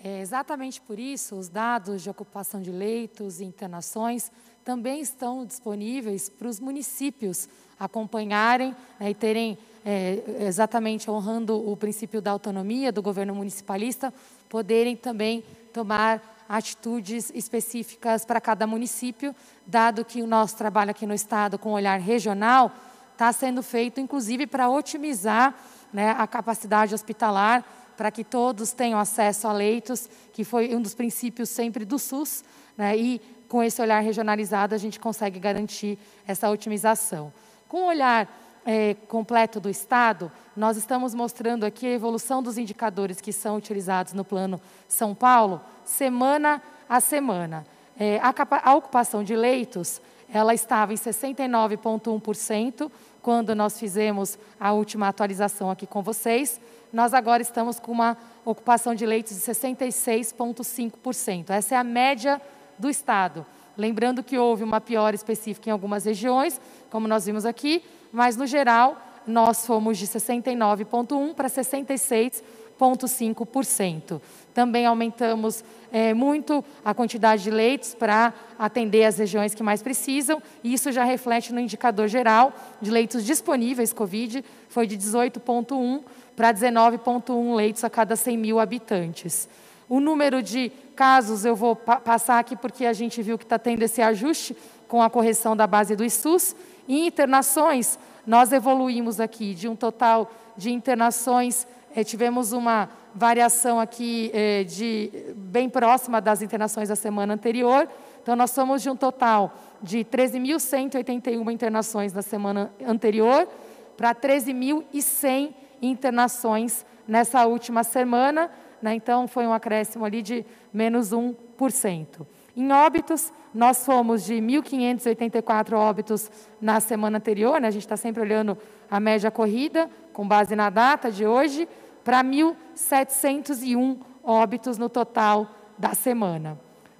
É exatamente por isso, os dados de ocupação de leitos e internações também estão disponíveis para os municípios acompanharem né, e terem, é, exatamente honrando o princípio da autonomia do governo municipalista, poderem também tomar atitudes específicas para cada município, dado que o nosso trabalho aqui no Estado com olhar regional está sendo feito, inclusive, para otimizar né, a capacidade hospitalar, para que todos tenham acesso a leitos, que foi um dos princípios sempre do SUS, né, e com esse olhar regionalizado a gente consegue garantir essa otimização. Com o olhar é, completo do Estado, nós estamos mostrando aqui a evolução dos indicadores que são utilizados no Plano São Paulo, semana a semana. É, a, a ocupação de leitos, ela estava em 69,1% quando nós fizemos a última atualização aqui com vocês. Nós agora estamos com uma ocupação de leitos de 66,5%. Essa é a média do Estado. Lembrando que houve uma piora específica em algumas regiões, como nós vimos aqui, mas no geral nós fomos de 69,1% para 66,5%. Também aumentamos é, muito a quantidade de leitos para atender as regiões que mais precisam, e isso já reflete no indicador geral de leitos disponíveis Covid, foi de 18,1 para 19,1 leitos a cada 100 mil habitantes. O número de casos eu vou pa passar aqui porque a gente viu que está tendo esse ajuste com a correção da base do ISUS. Em internações, nós evoluímos aqui de um total de internações, eh, tivemos uma variação aqui eh, de bem próxima das internações da semana anterior. Então, nós somos de um total de 13.181 internações na semana anterior para 13.100 internações nessa última semana, né? então foi um acréscimo ali de menos 1%. Em óbitos, nós fomos de 1.584 óbitos na semana anterior, né? a gente está sempre olhando a média corrida, com base na data de hoje, para 1.701 óbitos no total da semana.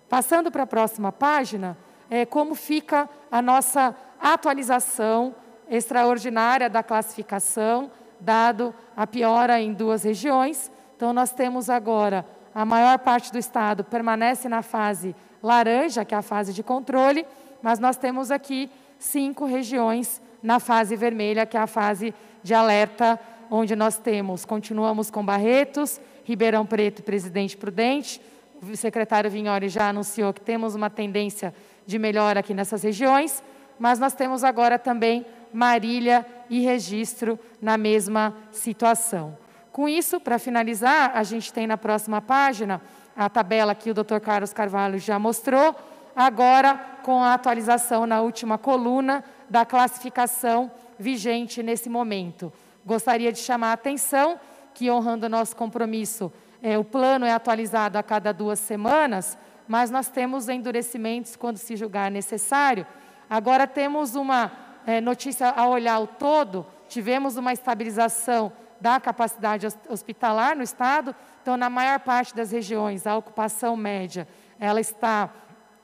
Passando para a próxima página, é, como fica a nossa atualização extraordinária da classificação, dado a piora em duas regiões. Então, nós temos agora a maior parte do estado permanece na fase laranja, que é a fase de controle, mas nós temos aqui cinco regiões na fase vermelha, que é a fase de alerta, onde nós temos, continuamos com Barretos, Ribeirão Preto e Presidente Prudente. O secretário Vignoli já anunciou que temos uma tendência de melhora aqui nessas regiões, mas nós temos agora também Marília e Registro na mesma situação. Com isso, para finalizar, a gente tem na próxima página a tabela que o Dr. Carlos Carvalho já mostrou, agora com a atualização na última coluna da classificação vigente nesse momento. Gostaria de chamar a atenção que, honrando o nosso compromisso, é, o plano é atualizado a cada duas semanas, mas nós temos endurecimentos quando se julgar necessário. Agora temos uma é, notícia a olhar o todo, tivemos uma estabilização da capacidade hospitalar no estado, então na maior parte das regiões a ocupação média ela está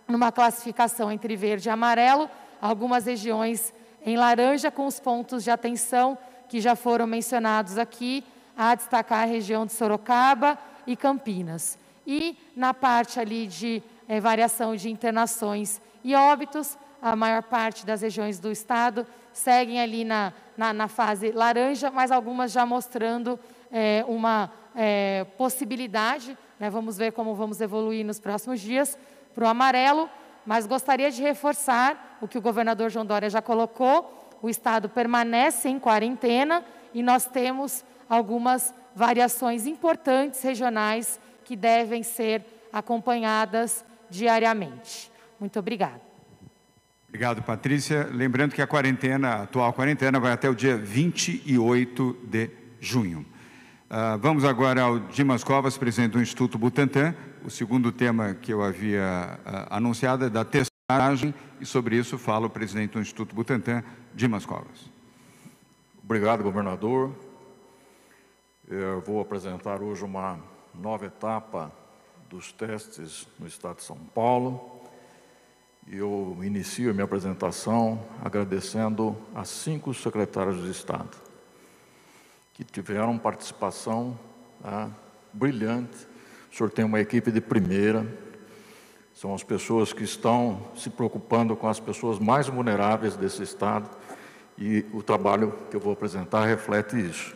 numa classificação entre verde e amarelo, algumas regiões em laranja com os pontos de atenção que já foram mencionados aqui, a destacar a região de Sorocaba e Campinas. E na parte ali de é, variação de internações e óbitos, a maior parte das regiões do estado seguem ali na, na, na fase laranja, mas algumas já mostrando é, uma é, possibilidade, né, vamos ver como vamos evoluir nos próximos dias, para o amarelo, mas gostaria de reforçar o que o governador João Dória já colocou: o Estado permanece em quarentena e nós temos algumas variações importantes regionais que devem ser acompanhadas diariamente. Muito obrigada. Obrigado, Patrícia. Lembrando que a quarentena, atual quarentena, vai até o dia 28 de junho. Uh, vamos agora ao Dimas Covas, presidente do Instituto Butantan. O segundo tema que eu havia uh, anunciado é da testagem, e sobre isso fala o presidente do Instituto Butantan, Dimas Covas. Obrigado, governador. Eu vou apresentar hoje uma nova etapa dos testes no estado de São Paulo. Eu inicio a minha apresentação agradecendo a cinco secretários de Estado que tiveram participação tá, brilhante. O senhor tem uma equipe de primeira, são as pessoas que estão se preocupando com as pessoas mais vulneráveis desse Estado e o trabalho que eu vou apresentar reflete isso.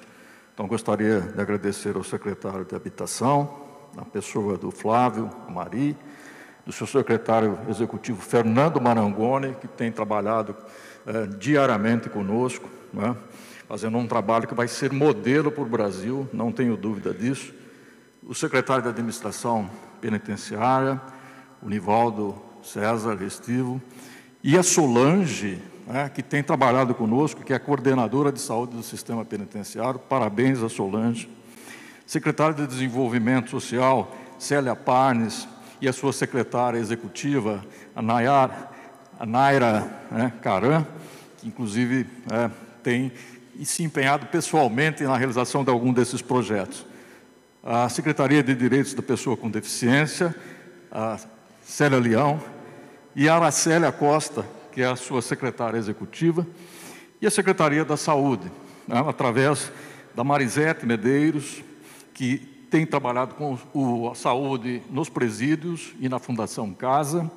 Então, gostaria de agradecer ao secretário de Habitação, na pessoa do Flávio Mari, do seu secretário executivo Fernando Marangoni, que tem trabalhado eh, diariamente conosco, né, fazendo um trabalho que vai ser modelo para o Brasil, não tenho dúvida disso. O secretário de Administração Penitenciária, o Nivaldo César Restivo, e a Solange, né, que tem trabalhado conosco, que é coordenadora de saúde do sistema penitenciário. Parabéns a Solange. Secretário de Desenvolvimento Social, Célia Parnes, e a sua secretária executiva, a, Nayar, a Naira né, que inclusive é, tem se empenhado pessoalmente na realização de algum desses projetos. A Secretaria de Direitos da Pessoa com Deficiência, a Célia Leão, e a Aracélia Costa, que é a sua secretária executiva, e a Secretaria da Saúde, né, através da Marisete Medeiros, que tem trabalhado com o, a saúde nos presídios e na Fundação Casa,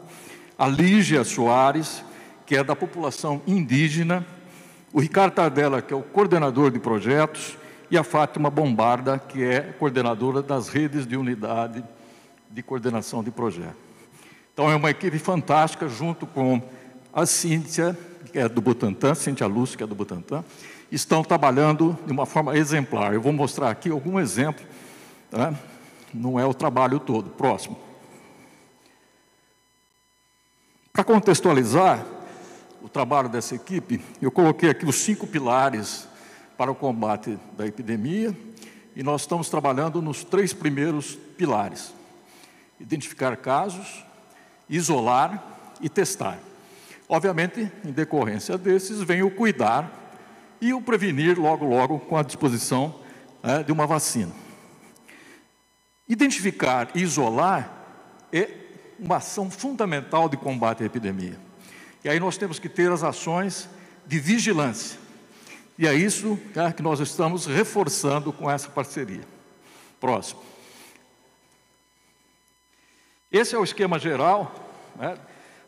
a Lígia Soares, que é da população indígena, o Ricardo Tardella, que é o coordenador de projetos, e a Fátima Bombarda, que é coordenadora das redes de unidade de coordenação de projeto. Então, é uma equipe fantástica, junto com a Cíntia, que é do Butantan, Cíntia Lúcia, que é do Butantan, estão trabalhando de uma forma exemplar. Eu vou mostrar aqui algum exemplo, tá? não é o trabalho todo. Próximo. Para contextualizar o trabalho dessa equipe, eu coloquei aqui os cinco pilares para o combate da epidemia e nós estamos trabalhando nos três primeiros pilares: identificar casos, isolar e testar. Obviamente, em decorrência desses, vem o cuidar e o prevenir logo, logo com a disposição é, de uma vacina. Identificar e isolar é uma ação fundamental de combate à epidemia. E aí nós temos que ter as ações de vigilância. E é isso é, que nós estamos reforçando com essa parceria. Próximo. Esse é o esquema geral né,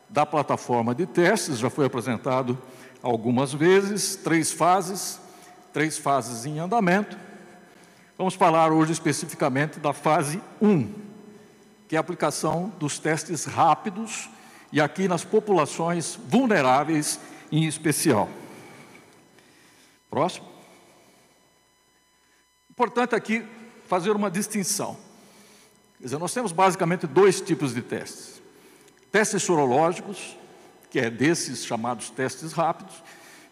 da plataforma de testes, já foi apresentado algumas vezes, três fases, três fases em andamento. Vamos falar hoje especificamente da fase 1, que é a aplicação dos testes rápidos e aqui nas populações vulneráveis em especial. Próximo. Importante aqui fazer uma distinção. Quer dizer, nós temos basicamente dois tipos de testes testes sorológicos, que é desses chamados testes rápidos,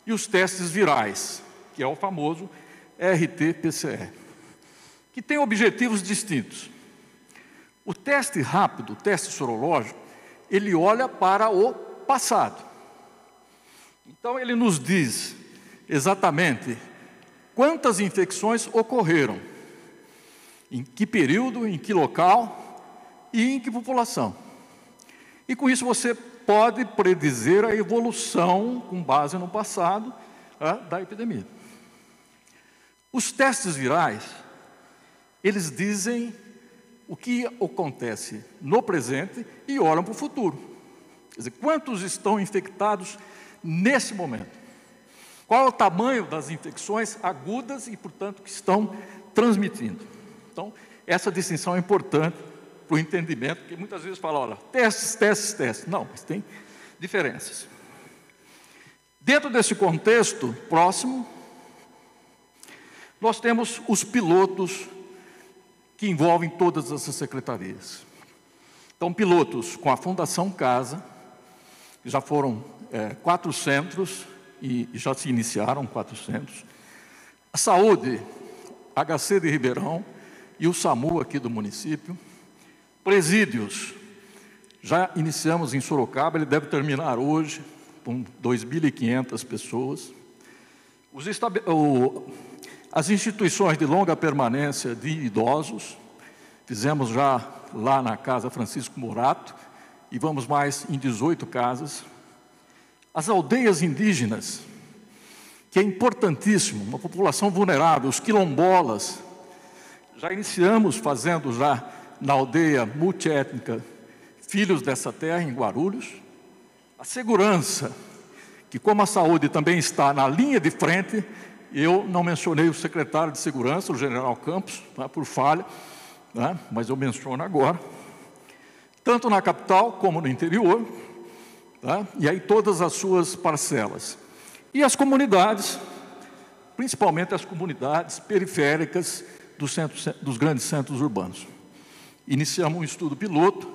e os testes virais, que é o famoso RT-PCR, que tem objetivos distintos. O teste rápido, o teste sorológico, ele olha para o passado. Então, ele nos diz exatamente quantas infecções ocorreram, em que período, em que local e em que população. E com isso você pode predizer a evolução, com base no passado, da epidemia. Os testes virais, eles dizem o que acontece no presente e olham para o futuro. Quer dizer, quantos estão infectados nesse momento? Qual é o tamanho das infecções agudas e, portanto, que estão transmitindo? Então, essa distinção é importante para o entendimento, porque muitas vezes fala, olha, testes, testes, testes. Não, mas tem diferenças. Dentro desse contexto próximo, nós temos os pilotos que envolvem todas essas secretarias. Então, pilotos com a Fundação Casa, já foram é, quatro centros e já se iniciaram quatro centros. A Saúde, HC de Ribeirão e o SAMU aqui do município. Presídios, já iniciamos em Sorocaba, ele deve terminar hoje com 2.500 pessoas. O, as instituições de longa permanência de idosos, fizemos já lá na Casa Francisco Morato, e vamos mais em 18 casas. As aldeias indígenas, que é importantíssimo, uma população vulnerável, os quilombolas. Já iniciamos fazendo já na aldeia multiétnica Filhos dessa Terra, em Guarulhos. A segurança, que como a saúde também está na linha de frente, eu não mencionei o secretário de Segurança, o general Campos, tá, por falha, né, mas eu menciono agora. Tanto na capital como no interior, tá, e aí todas as suas parcelas. E as comunidades, principalmente as comunidades periféricas dos, grandes centros urbanos. Iniciamos um estudo piloto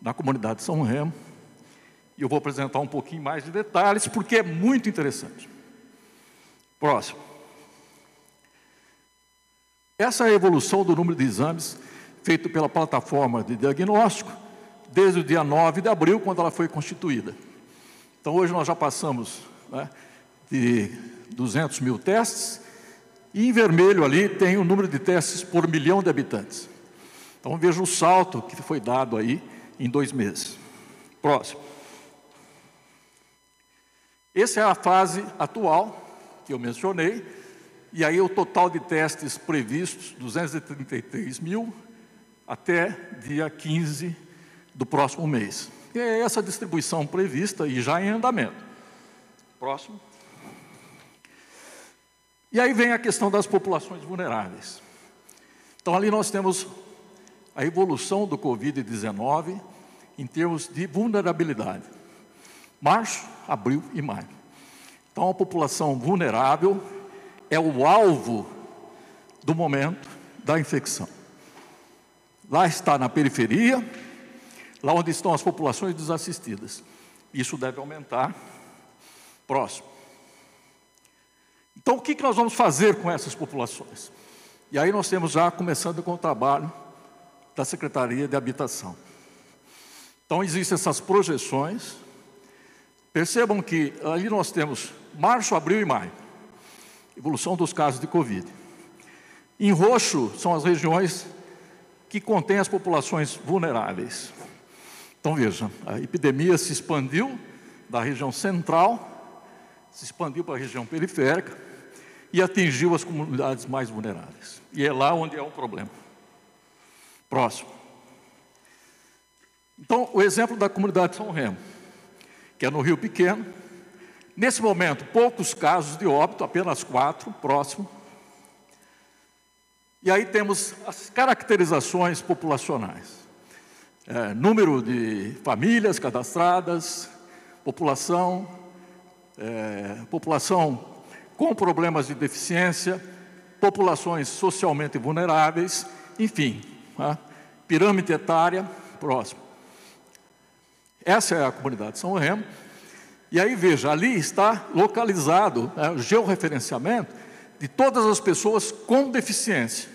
na comunidade de São Remo, e eu vou apresentar um pouquinho mais de detalhes, porque é muito interessante. Próximo. Essa é a evolução do número de exames feito pela plataforma de diagnóstico desde o dia 9 de abril, quando ela foi constituída. Então, hoje nós já passamos né, de 200 mil testes, e em vermelho ali tem o número de testes por milhão de habitantes. Então, veja o salto que foi dado aí em dois meses. Próximo. Essa é a fase atual que eu mencionei, e aí o total de testes previstos, 233 mil, até dia 15 do próximo mês. E é essa distribuição prevista e já em andamento. Próximo. E aí vem a questão das populações vulneráveis. Então, ali nós temos a evolução do Covid-19 em termos de vulnerabilidade. Março, abril e maio. Então, a população vulnerável é o alvo do momento da infecção. Lá está na periferia, lá onde estão as populações desassistidas. Isso deve aumentar. Próximo. Então, o que, nós vamos fazer com essas populações? E aí nós temos já começando com o trabalho da Secretaria de Habitação. Então, existem essas projeções. Percebam que ali nós temos março, abril e maio. Evolução dos casos de Covid. Em roxo são as regiões que contêm as populações vulneráveis. Então veja, a epidemia se expandiu da região central, se expandiu para a região periférica e atingiu as comunidades mais vulneráveis. E é lá onde é o problema. Próximo. Então, o exemplo da comunidade de São Remo, que é no Rio Pequeno, Nesse momento, poucos casos de óbito, apenas quatro, próximo. E aí temos as caracterizações populacionais. É, número de famílias cadastradas, população, é, população com problemas de deficiência, populações socialmente vulneráveis, enfim, tá? pirâmide etária, próximo. Essa é a comunidade São Remo. E aí veja, ali está localizado né, o georreferenciamento de todas as pessoas com deficiência.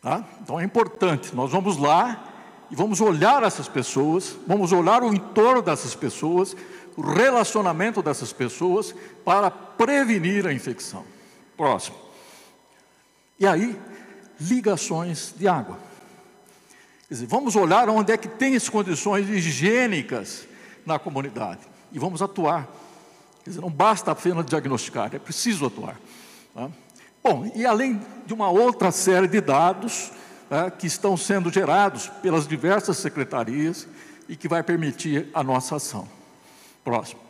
Tá? Então é importante, nós vamos lá e vamos olhar essas pessoas, vamos olhar o entorno dessas pessoas, o relacionamento dessas pessoas para prevenir a infecção. Próximo. E aí, ligações de água. Dizer, vamos olhar onde é que tem as condições higiênicas na comunidade e vamos atuar. Dizer, não basta apenas diagnosticar, é preciso atuar. Tá? Bom, e além de uma outra série de dados tá, que estão sendo gerados pelas diversas secretarias e que vai permitir a nossa ação. Próximo.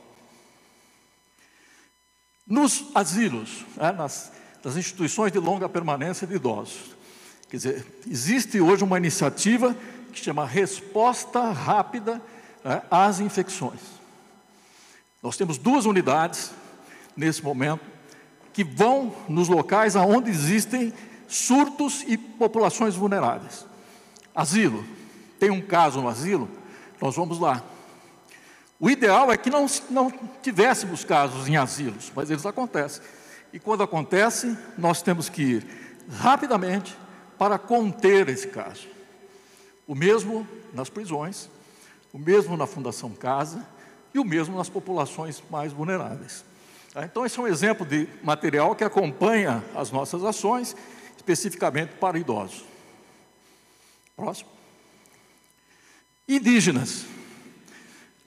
Nos asilos, né, nas, nas instituições de longa permanência de idosos, Quer dizer, existe hoje uma iniciativa que chama Resposta Rápida né, às Infecções. Nós temos duas unidades nesse momento que vão nos locais onde existem surtos e populações vulneráveis. Asilo. Tem um caso no asilo, nós vamos lá. O ideal é que não, não tivéssemos casos em asilos, mas eles acontecem. E quando acontece, nós temos que ir rapidamente para conter esse caso. O mesmo nas prisões, o mesmo na Fundação Casa e o mesmo nas populações mais vulneráveis. Tá? Então, esse é um exemplo de material que acompanha as nossas ações, especificamente para idosos. Próximo. Indígenas.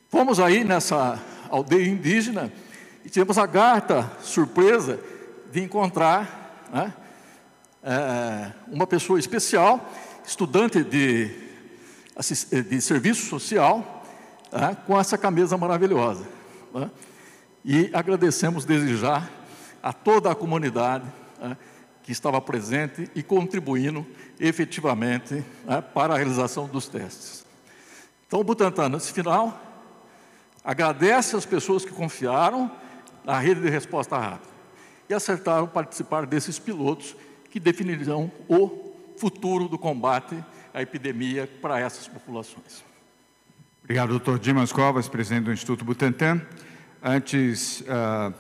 Fomos aí nessa aldeia indígena e tivemos a grata surpresa de encontrar né, é, uma pessoa especial, estudante de, de serviço social, é, com essa camisa maravilhosa. Né, e agradecemos desde já a toda a comunidade é, que estava presente e contribuindo efetivamente é, para a realização dos testes. Então, Butantan, nesse final, agradece as pessoas que confiaram na rede de resposta rápida e acertaram participar desses pilotos que definirão o futuro do combate à epidemia para essas populações. Obrigado, doutor Dimas Covas, presidente do Instituto Butantan. Antes uh,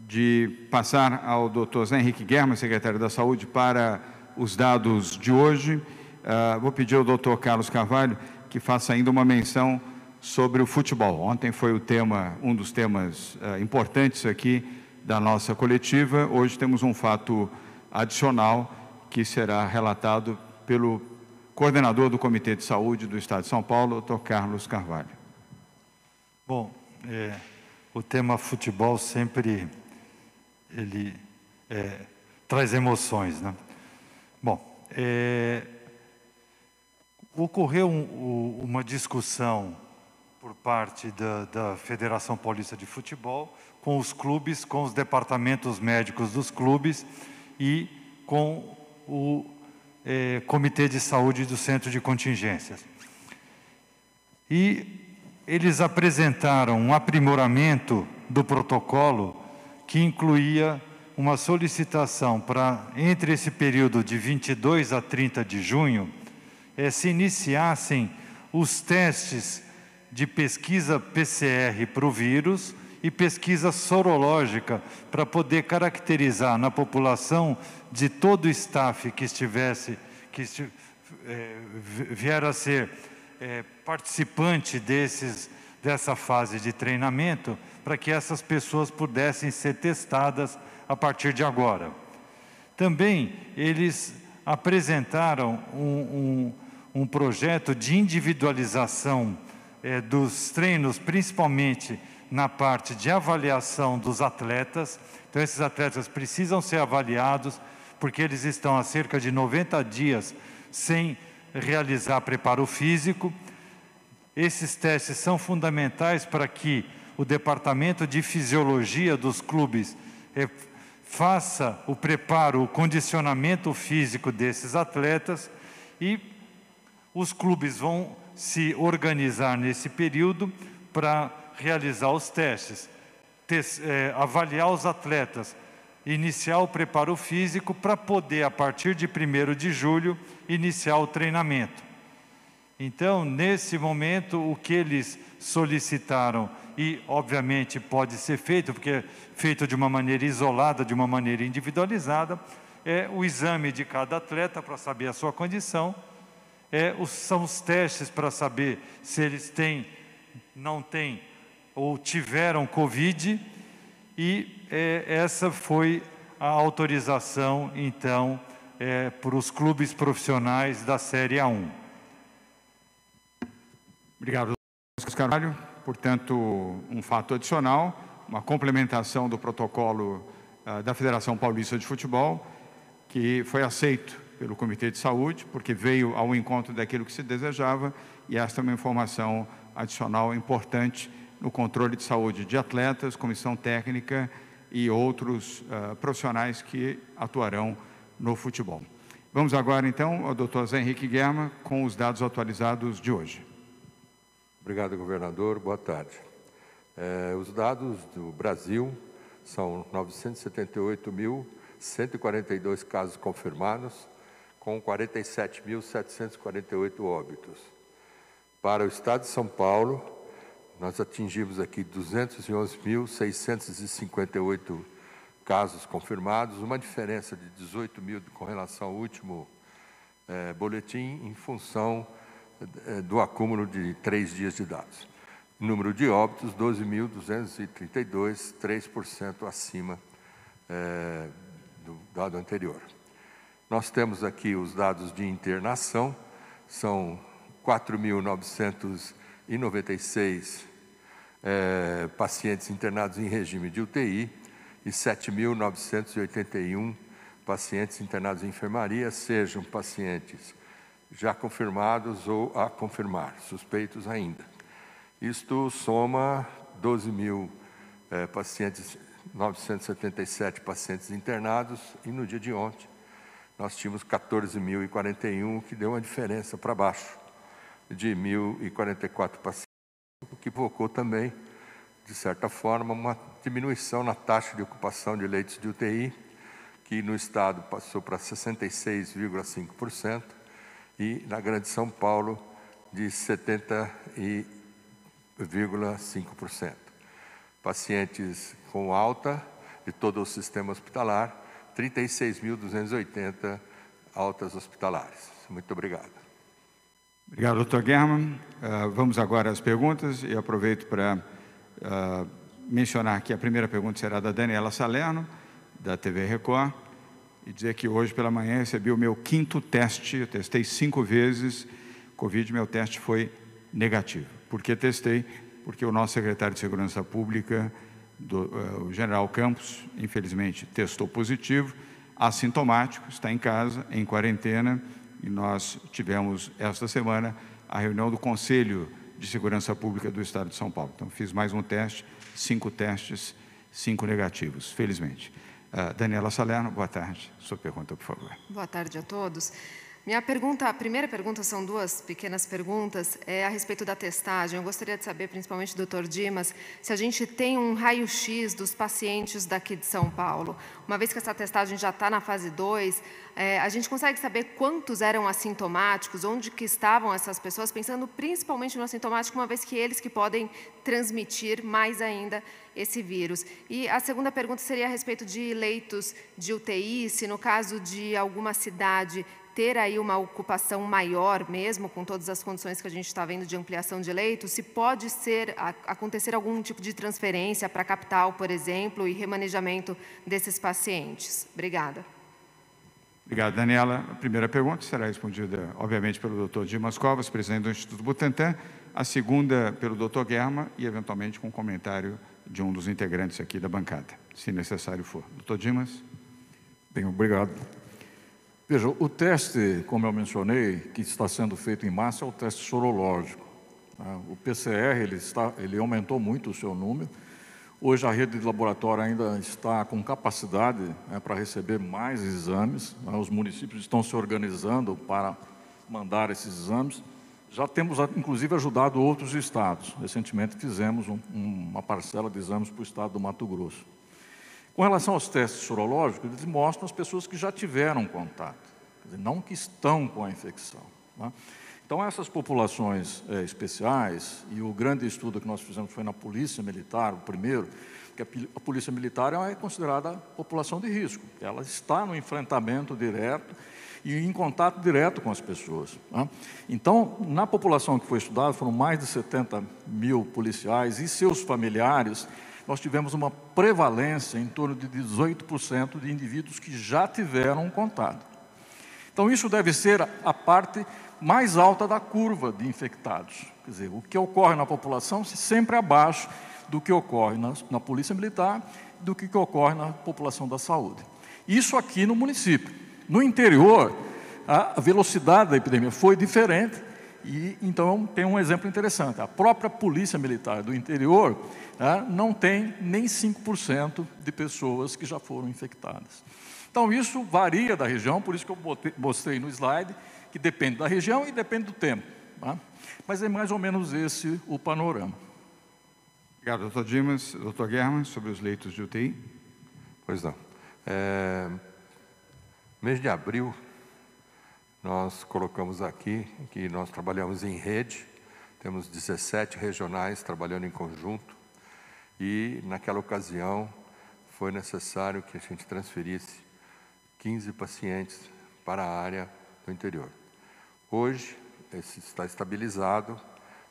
de passar ao doutor Zé Henrique Guerra, secretário da Saúde, para os dados de hoje, uh, vou pedir ao doutor Carlos Carvalho que faça ainda uma menção sobre o futebol. Ontem foi o tema, um dos temas uh, importantes aqui da nossa coletiva. Hoje temos um fato adicional que será relatado pelo coordenador do Comitê de Saúde do Estado de São Paulo, Dr. Carlos Carvalho. Bom, é, o tema futebol sempre ele é, traz emoções, né? Bom, é, ocorreu um, uma discussão por parte da, da Federação Paulista de Futebol com os clubes, com os departamentos médicos dos clubes e com o é, Comitê de Saúde do Centro de Contingências. E eles apresentaram um aprimoramento do protocolo que incluía uma solicitação para, entre esse período de 22 a 30 de junho, é, se iniciassem os testes de pesquisa PCR para o vírus e pesquisa sorológica para poder caracterizar na população de todo o staff que estivesse, que é, vier a ser é, participante desses, dessa fase de treinamento, para que essas pessoas pudessem ser testadas a partir de agora. Também eles apresentaram um, um, um projeto de individualização é, dos treinos, principalmente na parte de avaliação dos atletas. Então, esses atletas precisam ser avaliados, porque eles estão há cerca de 90 dias sem realizar preparo físico. Esses testes são fundamentais para que o departamento de fisiologia dos clubes eh, faça o preparo, o condicionamento físico desses atletas e os clubes vão se organizar nesse período para realizar os testes, é, avaliar os atletas, iniciar o preparo físico para poder, a partir de 1 de julho, iniciar o treinamento. Então, nesse momento, o que eles solicitaram, e obviamente pode ser feito, porque é feito de uma maneira isolada, de uma maneira individualizada, é o exame de cada atleta para saber a sua condição, é, os, são os testes para saber se eles têm, não têm ou tiveram Covid, e é, essa foi a autorização, então, é, para os clubes profissionais da Série A1. Obrigado, Carvalho. Portanto, um fato adicional, uma complementação do protocolo uh, da Federação Paulista de Futebol, que foi aceito pelo Comitê de Saúde, porque veio ao encontro daquilo que se desejava, e esta é uma informação adicional importante no controle de saúde de atletas, comissão técnica e outros uh, profissionais que atuarão no futebol. Vamos agora, então, ao doutor Zé Henrique Guerra com os dados atualizados de hoje. Obrigado, governador. Boa tarde. É, os dados do Brasil são 978.142 casos confirmados, com 47.748 óbitos. Para o estado de São Paulo, nós atingimos aqui 211.658 casos confirmados, uma diferença de 18 mil com relação ao último é, boletim, em função é, do acúmulo de três dias de dados. Número de óbitos, 12.232, 3% acima é, do dado anterior. Nós temos aqui os dados de internação, são 4.996 é, pacientes internados em regime de UTI e 7.981 pacientes internados em enfermaria, sejam pacientes já confirmados ou a confirmar, suspeitos ainda. Isto soma 12 mil é, pacientes, 977 pacientes internados, e no dia de ontem nós tínhamos 14.041, que deu uma diferença para baixo de 1.044 pacientes, o que provocou também, de certa forma, uma diminuição na taxa de ocupação de leitos de UTI, que no estado passou para 66,5%, e na Grande São Paulo de 70,5%. Pacientes com alta de todo o sistema hospitalar, 36.280 altas hospitalares. Muito obrigado. Obrigado, doutor German. Uh, vamos agora às perguntas e aproveito para uh, mencionar que a primeira pergunta será da Daniela Salerno, da TV Record e dizer que hoje pela manhã recebi o meu quinto teste, eu testei cinco vezes, Covid, meu teste foi negativo. Por que testei? Porque o nosso secretário de Segurança Pública, do, uh, o general Campos, infelizmente testou positivo, assintomático, está em casa, em quarentena, e nós tivemos esta semana a reunião do Conselho de Segurança Pública do Estado de São Paulo. Então, fiz mais um teste, cinco testes, cinco negativos, felizmente. Uh, Daniela Salerno, boa tarde. Sua pergunta, por favor. Boa tarde a todos. Minha pergunta, a primeira pergunta são duas pequenas perguntas, é a respeito da testagem. Eu gostaria de saber, principalmente do Dr. Dimas, se a gente tem um raio-x dos pacientes daqui de São Paulo. Uma vez que essa testagem já está na fase 2, é, a gente consegue saber quantos eram assintomáticos, onde que estavam essas pessoas, pensando principalmente no assintomático, uma vez que eles que podem transmitir mais ainda esse vírus. E a segunda pergunta seria a respeito de leitos de UTI, se no caso de alguma cidade ter aí uma ocupação maior mesmo, com todas as condições que a gente está vendo de ampliação de leitos, se pode ser, acontecer algum tipo de transferência para a capital, por exemplo, e remanejamento desses pacientes. Obrigada. Obrigado, Daniela. A primeira pergunta será respondida, obviamente, pelo Dr. Dimas Covas, presidente do Instituto Butantan, a segunda pelo Dr. Guerma e, eventualmente, com um comentário de um dos integrantes aqui da bancada, se necessário for. Dr. Dimas. Bem, obrigado. Veja, o teste, como eu mencionei, que está sendo feito em massa, é o teste sorológico. Né? O PCR ele, está, ele aumentou muito o seu número. Hoje a rede de laboratório ainda está com capacidade né, para receber mais exames. Né? Os municípios estão se organizando para mandar esses exames. Já temos, inclusive, ajudado outros estados. Recentemente fizemos um, uma parcela de exames para o estado do Mato Grosso. Com relação aos testes sorológicos, eles mostram as pessoas que já tiveram contato, dizer, não que estão com a infecção. Né? Então, essas populações é, especiais, e o grande estudo que nós fizemos foi na Polícia Militar, o primeiro, que a, Polícia Militar é considerada população de risco. Ela está no enfrentamento direto e em contato direto com as pessoas. Né? Então, na população que foi estudada, foram mais de 70 mil policiais e seus familiares nós tivemos uma prevalência em torno de 18% de indivíduos que já tiveram contato. Então, isso deve ser a parte mais alta da curva de infectados. Quer dizer, o que ocorre na população sempre abaixo do que ocorre na, na Polícia Militar, do que, que ocorre na população da saúde. Isso aqui no município. No interior, a velocidade da epidemia foi diferente, e então tem um exemplo interessante. A própria Polícia Militar do interior né, não tem nem 5% de pessoas que já foram infectadas. Então, isso varia da região, por isso que eu mostrei no slide, que depende da região e depende do tempo. Tá? Mas é mais ou menos esse o panorama. Obrigado, doutor Dimas. Doutor Guerra, sobre os leitos de UTI. Pois não. É, mês de abril, nós colocamos aqui que nós trabalhamos em rede, temos 17 regionais trabalhando em conjunto, e naquela ocasião foi necessário que a gente transferisse 15 pacientes para a área do interior. Hoje, esse está estabilizado.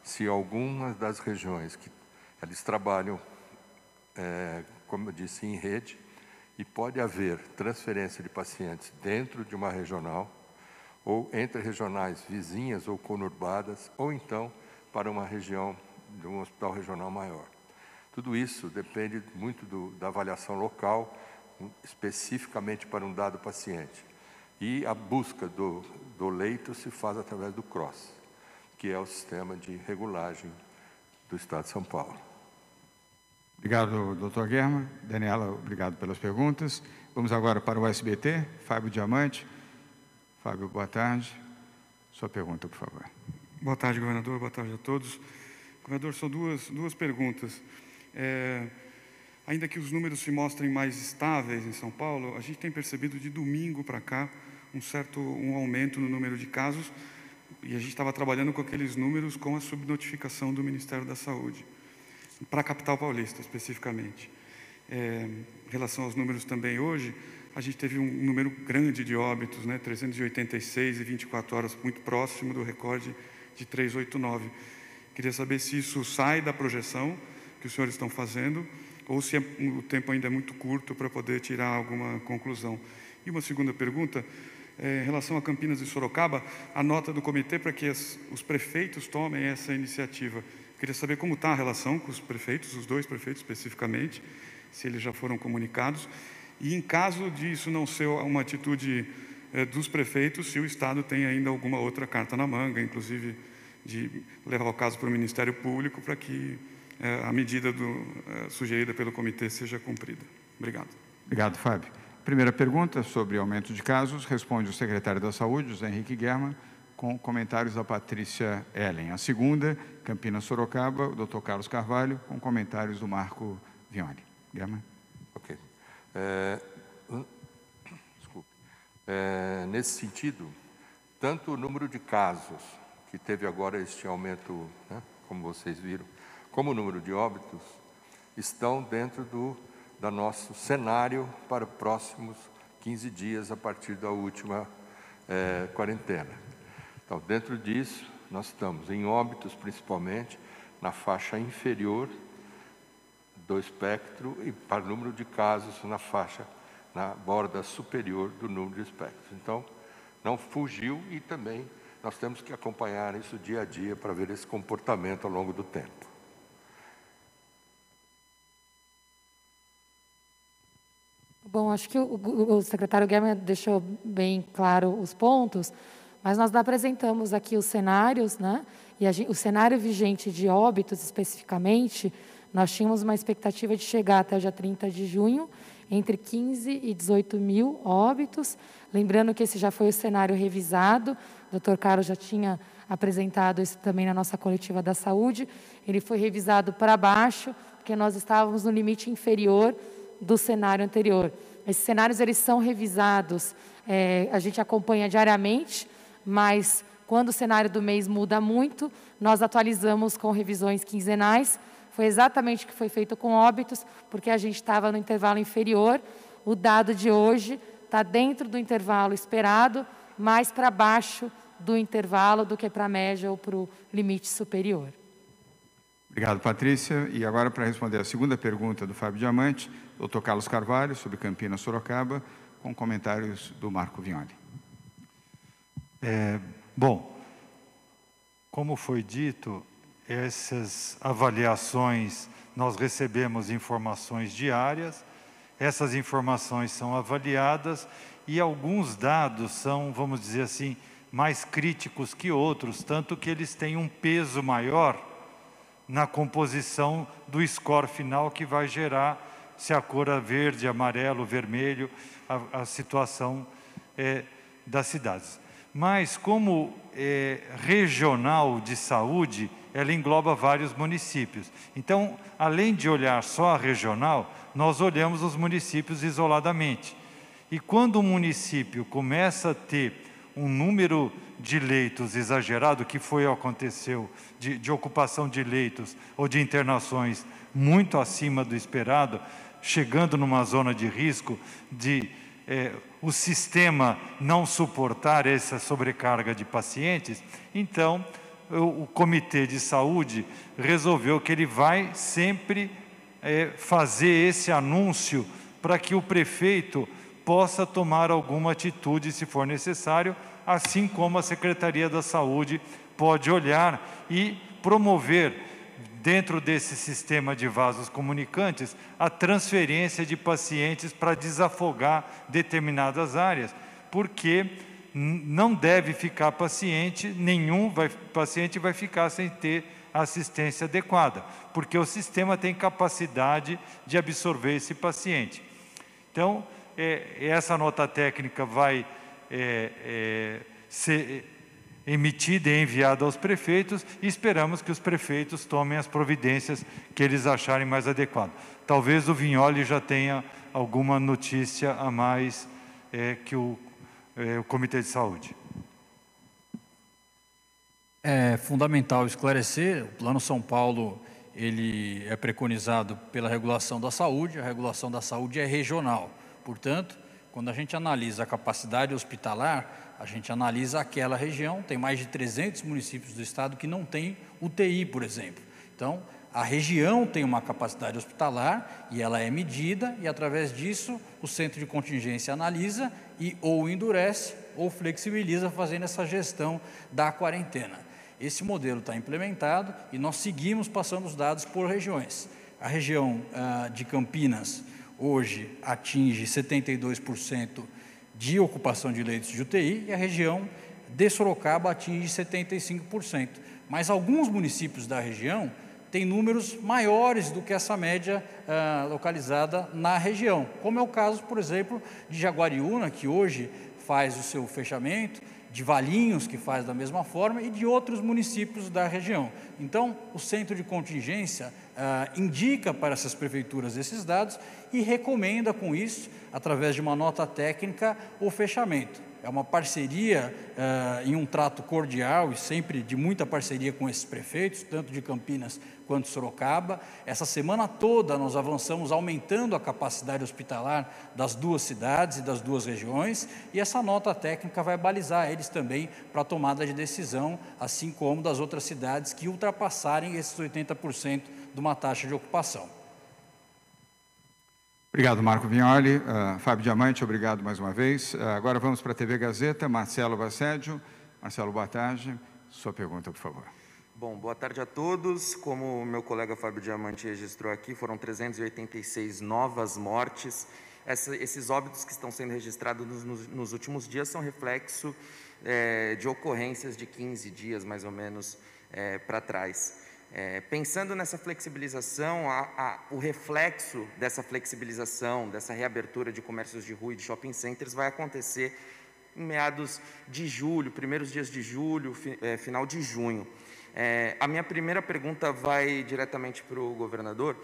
Se algumas das regiões que eles trabalham, é, como eu disse, em rede, e pode haver transferência de pacientes dentro de uma regional, ou entre regionais vizinhas ou conurbadas, ou então para uma região de um hospital regional maior. Tudo isso depende muito do, da avaliação local, especificamente para um dado paciente. E a busca do, do leito se faz através do CROSS, que é o sistema de regulagem do Estado de São Paulo. Obrigado, doutor Guerra. Daniela, obrigado pelas perguntas. Vamos agora para o SBT. Fábio Diamante. Fábio, boa tarde. Sua pergunta, por favor. Boa tarde, governador. Boa tarde a todos. Governador, são duas, duas perguntas. É, ainda que os números se mostrem mais estáveis em São Paulo, a gente tem percebido de domingo para cá um certo um aumento no número de casos e a gente estava trabalhando com aqueles números com a subnotificação do Ministério da Saúde, para a capital paulista especificamente. É, em relação aos números também hoje, a gente teve um número grande de óbitos, né? 386 e 24 horas, muito próximo do recorde de 389. Queria saber se isso sai da projeção que os senhores estão fazendo ou se é, o tempo ainda é muito curto para poder tirar alguma conclusão. E uma segunda pergunta, é, em relação a Campinas e Sorocaba, a nota do comitê para que as, os prefeitos tomem essa iniciativa. Queria saber como está a relação com os prefeitos, os dois prefeitos especificamente, se eles já foram comunicados e em caso disso não ser uma atitude é, dos prefeitos, se o Estado tem ainda alguma outra carta na manga, inclusive de levar o caso para o Ministério Público para que é, a medida do, é, sugerida pelo comitê seja cumprida. Obrigado. Obrigado, Fábio. Primeira pergunta sobre aumento de casos, responde o secretário da Saúde, José Henrique Guerra, com comentários da Patrícia Ellen. A segunda, Campinas Sorocaba, o doutor Carlos Carvalho, com comentários do Marco Vione. Guerra. É, desculpe. É, nesse sentido, tanto o número de casos, que teve agora este aumento, né, como vocês viram, como o número de óbitos, estão dentro do da nosso cenário para os próximos 15 dias a partir da última é, quarentena. Então, dentro disso, nós estamos em óbitos principalmente na faixa inferior do espectro e para o número de casos na faixa, na borda superior do número de espectros. Então, não fugiu e também nós temos que acompanhar isso dia a dia para ver esse comportamento ao longo do tempo. Bom, acho que o, o secretário Guilherme deixou bem claro os pontos, mas nós apresentamos aqui os cenários, né? E o cenário vigente de óbitos especificamente, nós tínhamos uma expectativa de chegar até o dia 30 de junho entre 15 e 18 mil óbitos. Lembrando que esse já foi o cenário revisado, o doutor Carlos já tinha apresentado isso também na nossa coletiva da saúde. Ele foi revisado para baixo, porque nós estávamos no limite inferior do cenário anterior. Esses cenários eles são revisados, é, a gente acompanha diariamente, mas quando o cenário do mês muda muito, nós atualizamos com revisões quinzenais foi exatamente o que foi feito com óbitos, porque a gente estava no intervalo inferior. O dado de hoje está dentro do intervalo esperado, mais para baixo do intervalo do que para a média ou para o limite superior. Obrigado, Patrícia. E agora, para responder a segunda pergunta do Fábio Diamante, doutor Carlos Carvalho, sobre Campinas, Sorocaba, com comentários do Marco Vignoli. É, bom, como foi dito, essas avaliações, nós recebemos informações diárias, essas informações são avaliadas e alguns dados são, vamos dizer assim, mais críticos que outros, tanto que eles têm um peso maior na composição do score final que vai gerar se a cor é verde, amarelo, vermelho, a, a situação é, das cidades. Mas, como é, regional de saúde, ela engloba vários municípios. Então, além de olhar só a regional, nós olhamos os municípios isoladamente. E quando um município começa a ter um número de leitos exagerado, que foi o aconteceu, de, de ocupação de leitos ou de internações muito acima do esperado, chegando numa zona de risco de é, o sistema não suportar essa sobrecarga de pacientes, então o, Comitê de Saúde resolveu que ele vai sempre é, fazer esse anúncio para que o prefeito possa tomar alguma atitude se for necessário, assim como a Secretaria da Saúde pode olhar e promover dentro desse sistema de vasos comunicantes a transferência de pacientes para desafogar determinadas áreas, porque não deve ficar paciente, nenhum vai, paciente vai ficar sem ter assistência adequada, porque o sistema tem capacidade de absorver esse paciente. Então, é, essa nota técnica vai é, é, ser emitida e enviada aos prefeitos e esperamos que os prefeitos tomem as providências que eles acharem mais adequadas. Talvez o Vignoli já tenha alguma notícia a mais é, que o, o Comitê de Saúde. É fundamental esclarecer, o Plano São Paulo ele é preconizado pela regulação da saúde, a regulação da saúde é regional. Portanto, quando a gente analisa a capacidade hospitalar, a gente analisa aquela região, tem mais de 300 municípios do estado que não tem UTI, por exemplo. Então, a região tem uma capacidade hospitalar e ela é medida e através disso o centro de contingência analisa e ou endurece ou flexibiliza fazendo essa gestão da quarentena. Esse modelo está implementado e nós seguimos passando os dados por regiões. A região ah, de Campinas hoje atinge 72% de ocupação de leitos de UTI e a região de Sorocaba atinge 75%. Mas alguns municípios da região têm números maiores do que essa média ah, localizada na região, como é o caso, por exemplo, de Jaguariúna, que hoje faz o seu fechamento, de Valinhos, que faz da mesma forma, e de outros municípios da região. Então, o centro de contingência ah, indica para essas prefeituras esses dados e recomenda com isso, através de uma nota técnica, o fechamento. É uma parceria uh, em um trato cordial e sempre de muita parceria com esses prefeitos, tanto de Campinas quanto Sorocaba. Essa semana toda nós avançamos aumentando a capacidade hospitalar das duas cidades e das duas regiões, e essa nota técnica vai balizar eles também para a tomada de decisão, assim como das outras cidades que ultrapassarem esses 80% de uma taxa de ocupação. Obrigado, Marco Vignoli. Uh, Fábio Diamante, obrigado mais uma vez. Uh, agora vamos para a TV Gazeta. Marcelo Bassédio. Marcelo, boa tarde. Sua pergunta, por favor. Bom, boa tarde a todos. Como meu colega Fábio Diamante registrou aqui, foram 386 novas mortes. Essa, esses óbitos que estão sendo registrados nos, nos últimos dias são reflexo é, de ocorrências de 15 dias, mais ou menos, é, para trás. É, pensando nessa flexibilização, a, a, o reflexo dessa flexibilização, dessa reabertura de comércios de rua e de shopping centers vai acontecer em meados de julho, primeiros dias de julho, fi, é, final de junho. É, a minha primeira pergunta vai diretamente para o governador.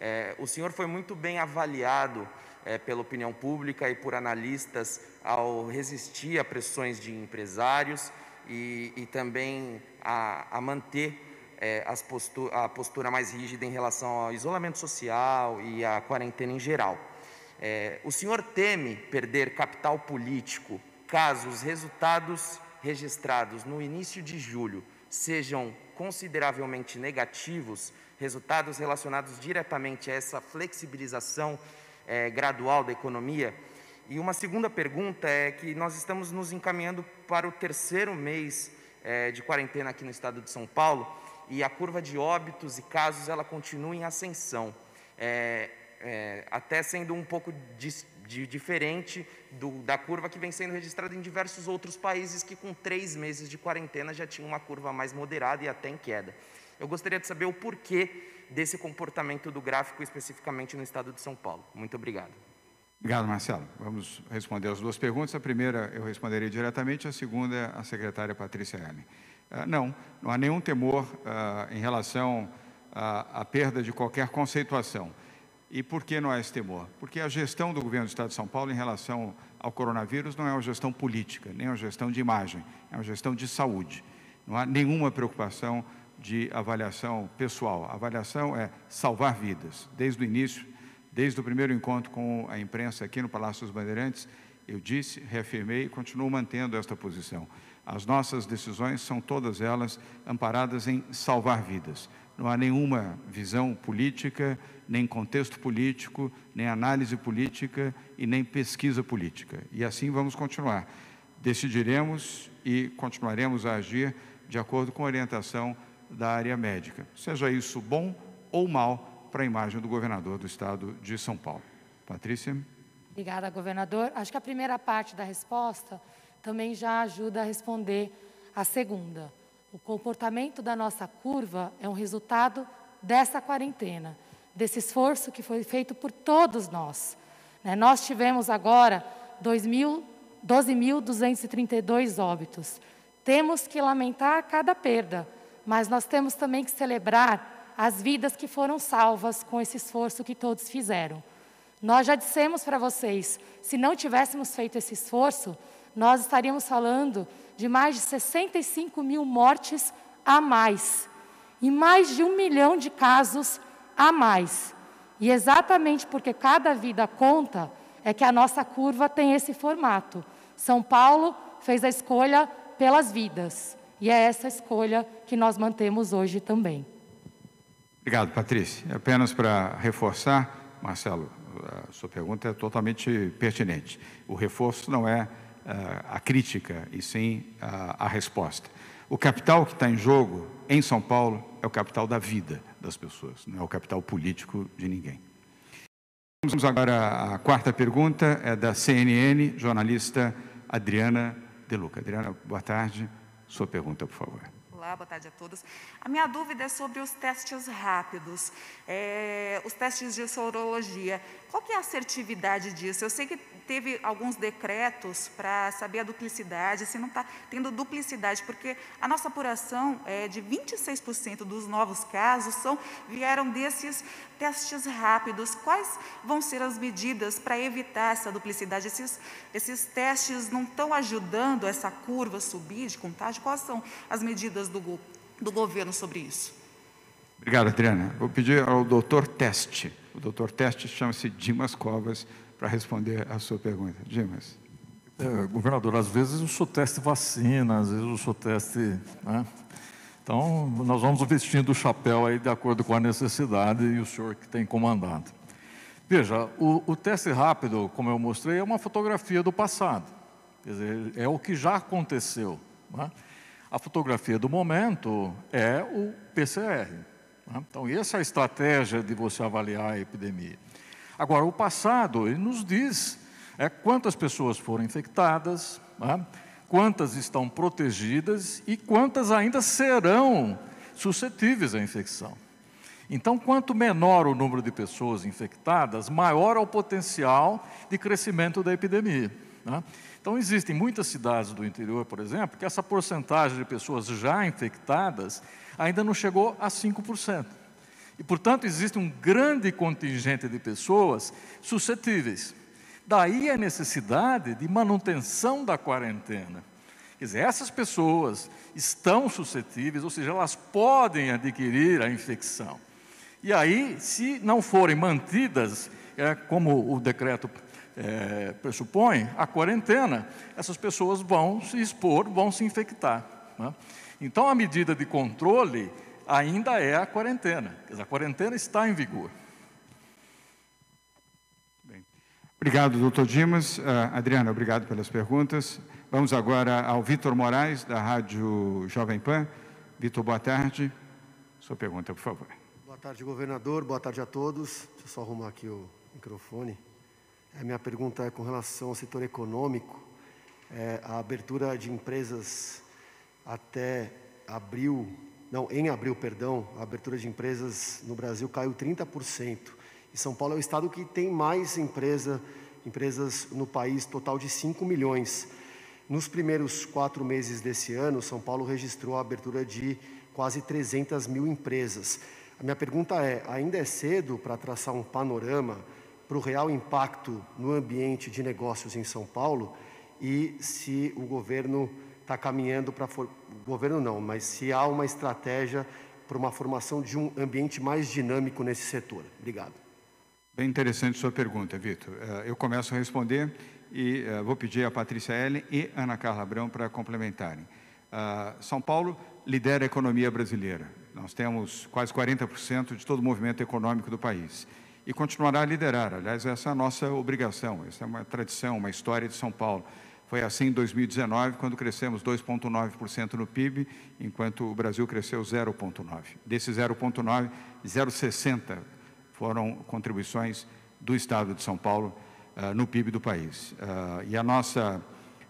É, o senhor foi muito bem avaliado é, pela opinião pública e por analistas ao resistir a pressões de empresários e, e também a, a manter é, a postura mais rígida em relação ao isolamento social e à quarentena em geral. É, o senhor teme perder capital político caso os resultados registrados no início de julho sejam consideravelmente negativos, resultados relacionados diretamente a essa flexibilização é, gradual da economia? E uma segunda pergunta é que nós estamos nos encaminhando para o terceiro mês é, de quarentena aqui no estado de São Paulo e a curva de óbitos e casos ela continua em ascensão, é, é, até sendo um pouco de, diferente do, da curva que vem sendo registrada em diversos outros países que com três meses de quarentena já tinham uma curva mais moderada e até em queda. Eu gostaria de saber o porquê desse comportamento do gráfico especificamente no estado de São Paulo. Muito obrigado. Obrigado, Marcelo. Vamos responder as duas perguntas. A primeira eu responderei diretamente, a segunda a secretária Patrícia Ellen. Uh, não, não há nenhum temor uh, em relação à, à perda de qualquer conceituação. E por que não há esse temor? Porque a gestão do governo do Estado de São Paulo em relação ao coronavírus não é uma gestão política, nem uma gestão de imagem, é uma gestão de saúde. Não há nenhuma preocupação de avaliação pessoal. A avaliação é salvar vidas. Desde o início, desde o primeiro encontro com a imprensa aqui no Palácio dos Bandeirantes, eu disse, reafirmei e continuo mantendo esta posição. As nossas decisões são todas elas amparadas em salvar vidas. Não há nenhuma visão política, nem contexto político, nem análise política e nem pesquisa política. E assim vamos continuar. Decidiremos e continuaremos a agir de acordo com a orientação da área médica, seja isso bom ou mal para a imagem do governador do estado de São Paulo. Patrícia? Obrigada, governador. Acho que a primeira parte da resposta também já ajuda a responder a segunda. O comportamento da nossa curva é um resultado dessa quarentena, desse esforço que foi feito por todos nós. Né? Nós tivemos agora 12.232 óbitos. Temos que lamentar cada perda, mas nós temos também que celebrar as vidas que foram salvas com esse esforço que todos fizeram. Nós já dissemos para vocês, se não tivéssemos feito esse esforço, nós estaríamos falando de mais de 65 mil mortes a mais e mais de um milhão de casos a mais. E exatamente porque cada vida conta, é que a nossa curva tem esse formato. São Paulo fez a escolha pelas vidas. E é essa escolha que nós mantemos hoje também. Obrigado, Patrícia. Apenas para reforçar, Marcelo, a sua pergunta é totalmente pertinente. O reforço não é a crítica e sim a, a resposta. O capital que está em jogo em São Paulo é o capital da vida das pessoas, não é o capital político de ninguém. Vamos agora à quarta pergunta, é da CNN, jornalista Adriana Deluca. Adriana, boa tarde. Sua pergunta, por favor. Olá, boa tarde a todos. A minha dúvida é sobre os testes rápidos, é, os testes de sorologia. Qual que é a assertividade disso? Eu sei que teve alguns decretos para saber a duplicidade, se não está tendo duplicidade, porque a nossa apuração é de 26% dos novos casos são, vieram desses testes rápidos. Quais vão ser as medidas para evitar essa duplicidade? Esses, esses testes não estão ajudando essa curva subir de contágio? Quais são as medidas do, do governo sobre isso? Obrigado, Adriana. Vou pedir ao doutor Teste. O doutor Teste chama-se Dimas Covas para responder a sua pergunta. Dimas. É, governador, às vezes o senhor teste vacina, às vezes o senhor teste. Né? Então, nós vamos vestindo o chapéu aí de acordo com a necessidade e o senhor que tem comandado. Veja, o, o teste rápido, como eu mostrei, é uma fotografia do passado. Quer dizer, é o que já aconteceu. Né? A fotografia do momento é o PCR. Né? Então, essa é a estratégia de você avaliar a epidemia. Agora, o passado, ele nos diz é, quantas pessoas foram infectadas, né? quantas estão protegidas e quantas ainda serão suscetíveis à infecção. Então, quanto menor o número de pessoas infectadas, maior é o potencial de crescimento da epidemia. Né? Então, existem muitas cidades do interior, por exemplo, que essa porcentagem de pessoas já infectadas ainda não chegou a 5%. E, portanto, existe um grande contingente de pessoas suscetíveis. Daí a necessidade de manutenção da quarentena. Quer dizer, essas pessoas estão suscetíveis, ou seja, elas podem adquirir a infecção. E aí, se não forem mantidas, é, como o decreto é, pressupõe, a quarentena, essas pessoas vão se expor, vão se infectar. Né? Então, a medida de controle ainda é a quarentena. Quer dizer, a quarentena está em vigor. Bem. Obrigado, doutor Dimas. Uh, Adriana, obrigado pelas perguntas. Vamos agora ao Vitor Moraes, da Rádio Jovem Pan. Vitor, boa tarde. Sua pergunta, por favor. Boa tarde, governador. Boa tarde a todos. Deixa eu só arrumar aqui o microfone. A minha pergunta é com relação ao setor econômico. É, a abertura de empresas até abril, não, em abril, perdão, a abertura de empresas no Brasil caiu 30%. E São Paulo é o estado que tem mais empresa, empresas no país, total de 5 milhões. Nos primeiros quatro meses desse ano, São Paulo registrou a abertura de quase 300 mil empresas. A minha pergunta é: ainda é cedo para traçar um panorama para o real impacto no ambiente de negócios em São Paulo e se o governo está caminhando para. For... Governo não, mas se há uma estratégia para uma formação de um ambiente mais dinâmico nesse setor. Obrigado. Bem interessante sua pergunta, Vitor. Eh, eu começo a responder e eh, vou pedir a Patrícia Ellen e Ana Carla Abrão para complementarem. Ah, São Paulo lidera a economia brasileira. Nós temos quase 40% de todo o movimento econômico do país e continuará a liderar. Aliás, essa é a nossa obrigação, essa é uma tradição, uma história de São Paulo. Foi assim em 2019, quando crescemos 2,9% no PIB, enquanto o Brasil cresceu 0,9%. Desse 0,9%, 0,60% foram contribuições do Estado de São Paulo uh, no PIB do país. Uh, e a nossa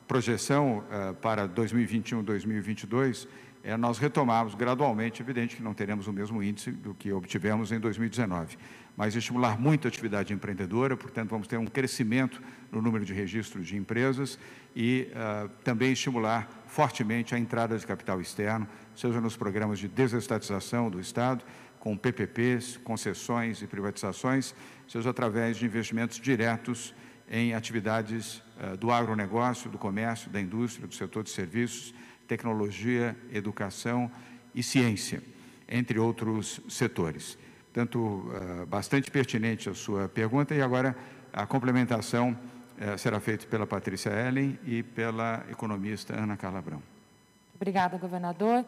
projeção uh, para 2021, 2022 é nós retomarmos gradualmente, evidente que não teremos o mesmo índice do que obtivemos em 2019, mas estimular muito a atividade empreendedora, portanto, vamos ter um crescimento no número de registros de empresas e uh, também estimular fortemente a entrada de capital externo, seja nos programas de desestatização do Estado, com PPPs, concessões e privatizações, seja através de investimentos diretos em atividades uh, do agronegócio, do comércio, da indústria, do setor de serviços, tecnologia, educação e ciência, entre outros setores. Portanto, uh, bastante pertinente a sua pergunta e agora a complementação uh, será feita pela Patrícia Ellen e pela economista Ana Carla Abrão. Obrigada, governador.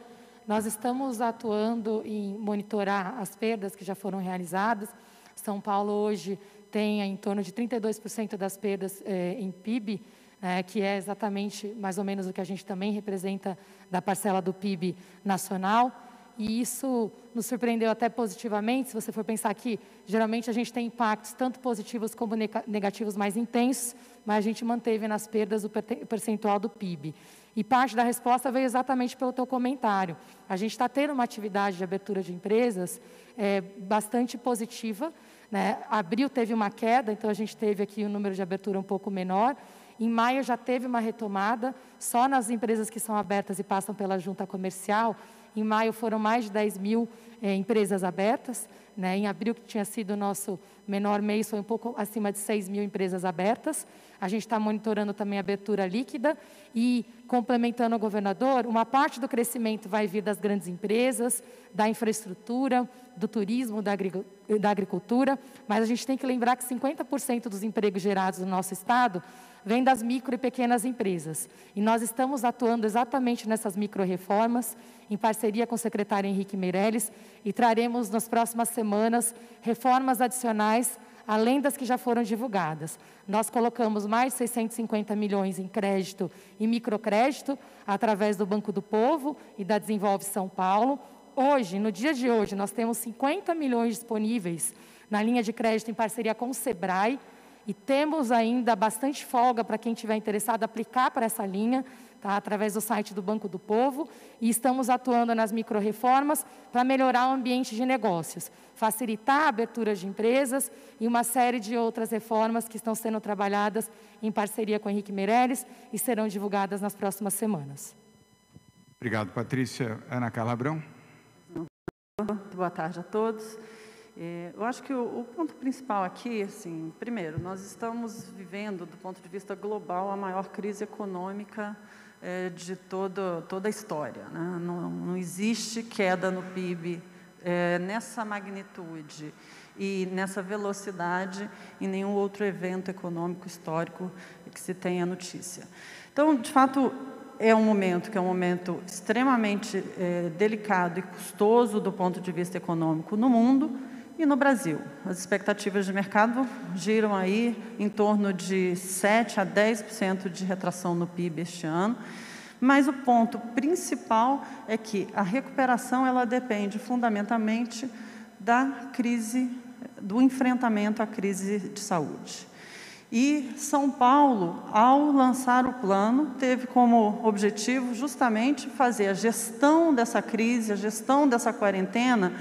Nós estamos atuando em monitorar as perdas que já foram realizadas. São Paulo hoje tem em torno de 32% das perdas eh, em PIB, é, que é exatamente mais ou menos o que a gente também representa da parcela do PIB nacional. E isso nos surpreendeu até positivamente, se você for pensar que geralmente a gente tem impactos tanto positivos como negativos mais intensos, mas a gente manteve nas perdas o percentual do PIB. E parte da resposta veio exatamente pelo teu comentário. A gente está tendo uma atividade de abertura de empresas é, bastante positiva. Né? Abril teve uma queda, então a gente teve aqui um número de abertura um pouco menor, em maio já teve uma retomada, só nas empresas que são abertas e passam pela junta comercial. Em maio foram mais de 10 mil é, empresas abertas. Né? Em abril, que tinha sido o nosso menor mês, foi um pouco acima de 6 mil empresas abertas. A gente está monitorando também a abertura líquida e, complementando o governador, uma parte do crescimento vai vir das grandes empresas, da infraestrutura, do turismo, da, agricultura, mas a gente tem que lembrar que 50% dos empregos gerados no nosso estado vem das micro e pequenas empresas. E nós estamos atuando exatamente nessas micro-reformas, em parceria com o secretário Henrique Meirelles, e traremos nas próximas semanas reformas adicionais, além das que já foram divulgadas. Nós colocamos mais de 650 milhões em crédito e microcrédito, através do Banco do Povo e da Desenvolve São Paulo. Hoje, no dia de hoje, nós temos 50 milhões disponíveis na linha de crédito em parceria com o SEBRAE, e temos ainda bastante folga para quem estiver interessado aplicar para essa linha, tá, através do site do Banco do Povo, e estamos atuando nas microreformas para melhorar o ambiente de negócios, facilitar a abertura de empresas e uma série de outras reformas que estão sendo trabalhadas em parceria com Henrique Meirelles e serão divulgadas nas próximas semanas. Obrigado, Patrícia. Ana Calabrão. Boa tarde a todos. É, eu acho que o, o, ponto principal aqui, assim, primeiro, nós estamos vivendo, do ponto de vista global, a maior crise econômica é, de todo, toda a história. Né? Não, não, existe queda no PIB é, nessa magnitude e nessa velocidade em nenhum outro evento econômico histórico que se tenha notícia. Então, de fato, é um momento que é um momento extremamente é, delicado e custoso do ponto de vista econômico no mundo, e no Brasil, as expectativas de mercado giram aí em torno de 7 a 10% de retração no PIB este ano. Mas o ponto principal é que a recuperação ela depende fundamentalmente da crise, do enfrentamento à crise de saúde. E São Paulo, ao lançar o plano, teve como objetivo justamente fazer a gestão dessa crise, a gestão dessa quarentena,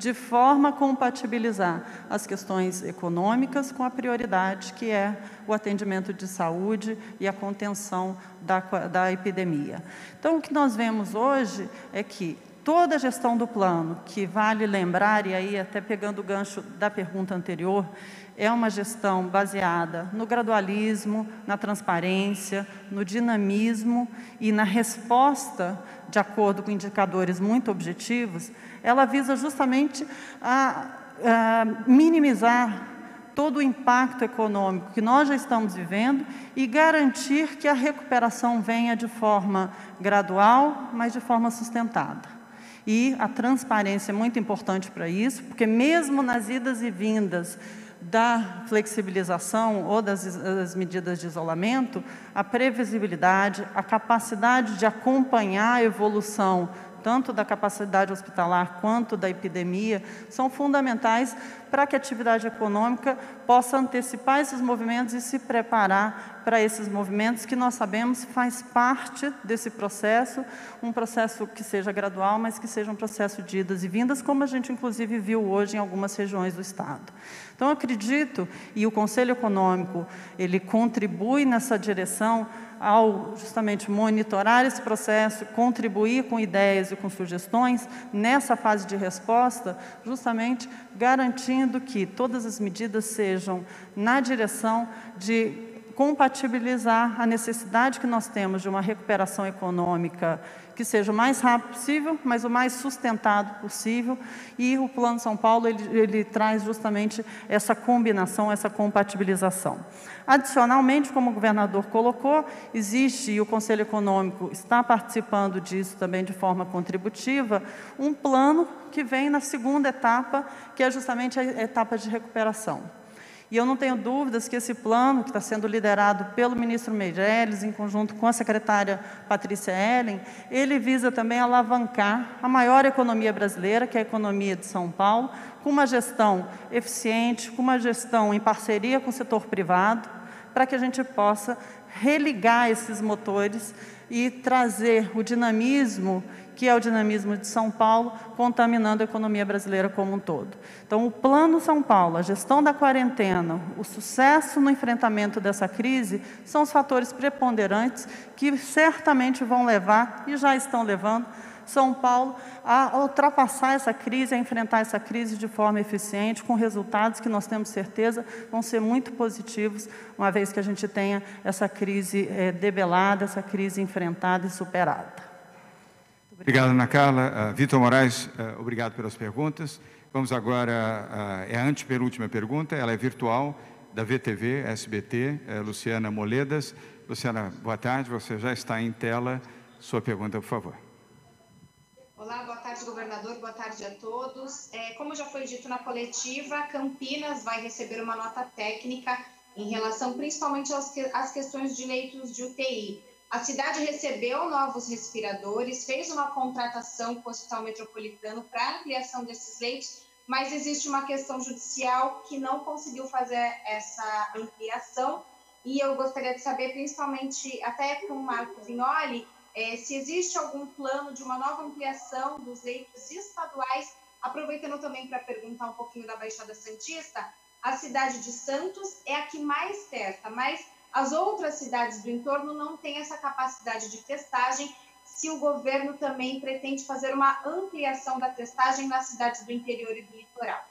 de forma a compatibilizar as questões econômicas com a prioridade que é o atendimento de saúde e a contenção da, da epidemia. Então, o que nós vemos hoje é que toda a gestão do plano, que vale lembrar, e aí até pegando o gancho da pergunta anterior, é uma gestão baseada no gradualismo, na transparência, no dinamismo e na resposta de acordo com indicadores muito objetivos, ela visa justamente a, a minimizar todo o impacto econômico que nós já estamos vivendo e garantir que a recuperação venha de forma gradual, mas de forma sustentada. E a transparência é muito importante para isso, porque mesmo nas idas e vindas da flexibilização ou das, das, medidas de isolamento, a previsibilidade, a capacidade de acompanhar a evolução tanto da capacidade hospitalar quanto da epidemia, são fundamentais para que a atividade econômica possa antecipar esses movimentos e se preparar para esses movimentos que nós sabemos faz parte desse processo, um processo que seja gradual, mas que seja um processo de idas e vindas, como a gente inclusive viu hoje em algumas regiões do estado. Então acredito e o Conselho Econômico ele contribui nessa direção ao justamente monitorar esse processo, contribuir com ideias e com sugestões nessa fase de resposta, justamente garantindo que todas as medidas sejam na direção de compatibilizar a necessidade que nós temos de uma recuperação econômica que seja o mais rápido possível, mas o mais sustentado possível. E o Plano São Paulo ele, ele traz justamente essa combinação, essa compatibilização. Adicionalmente, como o governador colocou, existe, e o Conselho Econômico está participando disso também de forma contributiva, um plano que vem na segunda etapa, que é justamente a etapa de recuperação. E eu não tenho dúvidas que esse plano, que está sendo liderado pelo ministro Meirelles, em conjunto com a secretária Patrícia Ellen, ele visa também alavancar a maior economia brasileira, que é a economia de São Paulo, com uma gestão eficiente, com uma gestão em parceria com o setor privado, para que a gente possa religar esses motores e trazer o dinamismo que é o dinamismo de São Paulo, contaminando a economia brasileira como um todo. Então, o Plano São Paulo, a gestão da quarentena, o sucesso no enfrentamento dessa crise, são os fatores preponderantes que certamente vão levar, e já estão levando, são Paulo a ultrapassar essa crise, a enfrentar essa crise de forma eficiente, com resultados que nós temos certeza vão ser muito positivos, uma vez que a gente tenha essa crise é, debelada, essa crise enfrentada e superada. Obrigado, Ana Carla. Uh, Vitor Moraes, uh, obrigado pelas perguntas. Vamos agora, uh, é a antepenúltima pergunta, ela é virtual, da VTV, SBT, Luciana Moledas. Luciana, boa tarde, você já está em tela. Sua pergunta, por favor. Olá, boa tarde, governador, boa tarde a todos. É, como já foi dito na coletiva, Campinas vai receber uma nota técnica em relação principalmente às questões de leitos de UTI. A cidade recebeu novos respiradores, fez uma contratação com o Hospital Metropolitano para ampliação desses leitos, mas existe uma questão judicial que não conseguiu fazer essa ampliação. E eu gostaria de saber, principalmente até com o Marco Vignoli, é, se existe algum plano de uma nova ampliação dos leitos estaduais, aproveitando também para perguntar um pouquinho da Baixada Santista, a cidade de Santos é a que mais testa, mas as outras cidades do entorno não têm essa capacidade de testagem. Se o governo também pretende fazer uma ampliação da testagem nas cidades do interior e do litoral.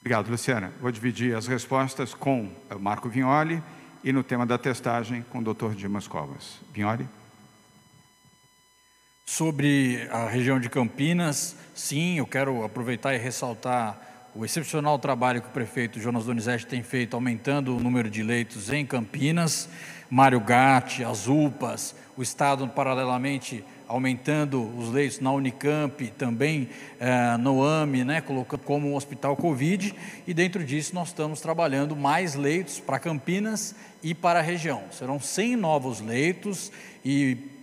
Obrigado, Luciana. Vou dividir as respostas com o Marco Vignoli e no tema da testagem com o Dr. Dimas Covas. Vignoli. Sobre a região de Campinas, sim, eu quero aproveitar e ressaltar o excepcional trabalho que o prefeito Jonas Donizete tem feito, aumentando o número de leitos em Campinas, Mário Gatti, as UPAs, o Estado, paralelamente, aumentando os leitos na Unicamp, também eh, no AME, né, colocando como hospital Covid, e dentro disso nós estamos trabalhando mais leitos para Campinas e para a região. Serão 100 novos leitos e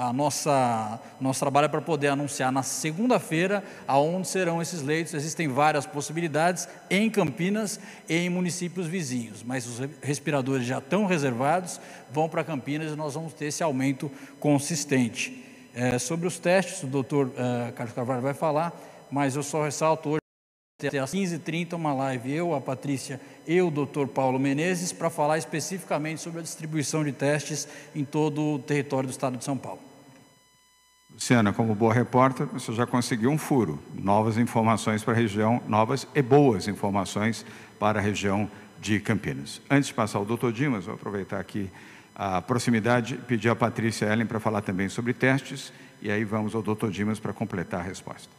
a nossa nosso trabalho é para poder anunciar na segunda-feira aonde serão esses leitos. Existem várias possibilidades em Campinas e em municípios vizinhos, mas os respiradores já estão reservados, vão para Campinas e nós vamos ter esse aumento consistente. É, sobre os testes, o doutor é, Carlos Carvalho vai falar, mas eu só ressalto hoje às 15h30 uma live, eu, a Patrícia e o doutor Paulo Menezes, para falar especificamente sobre a distribuição de testes em todo o território do estado de São Paulo. Luciana, como boa repórter, você já conseguiu um furo, novas informações para a região, novas e boas informações para a região de Campinas. Antes de passar ao doutor Dimas, vou aproveitar aqui a proximidade, pedir a Patrícia Ellen para falar também sobre testes, e aí vamos ao doutor Dimas para completar a resposta.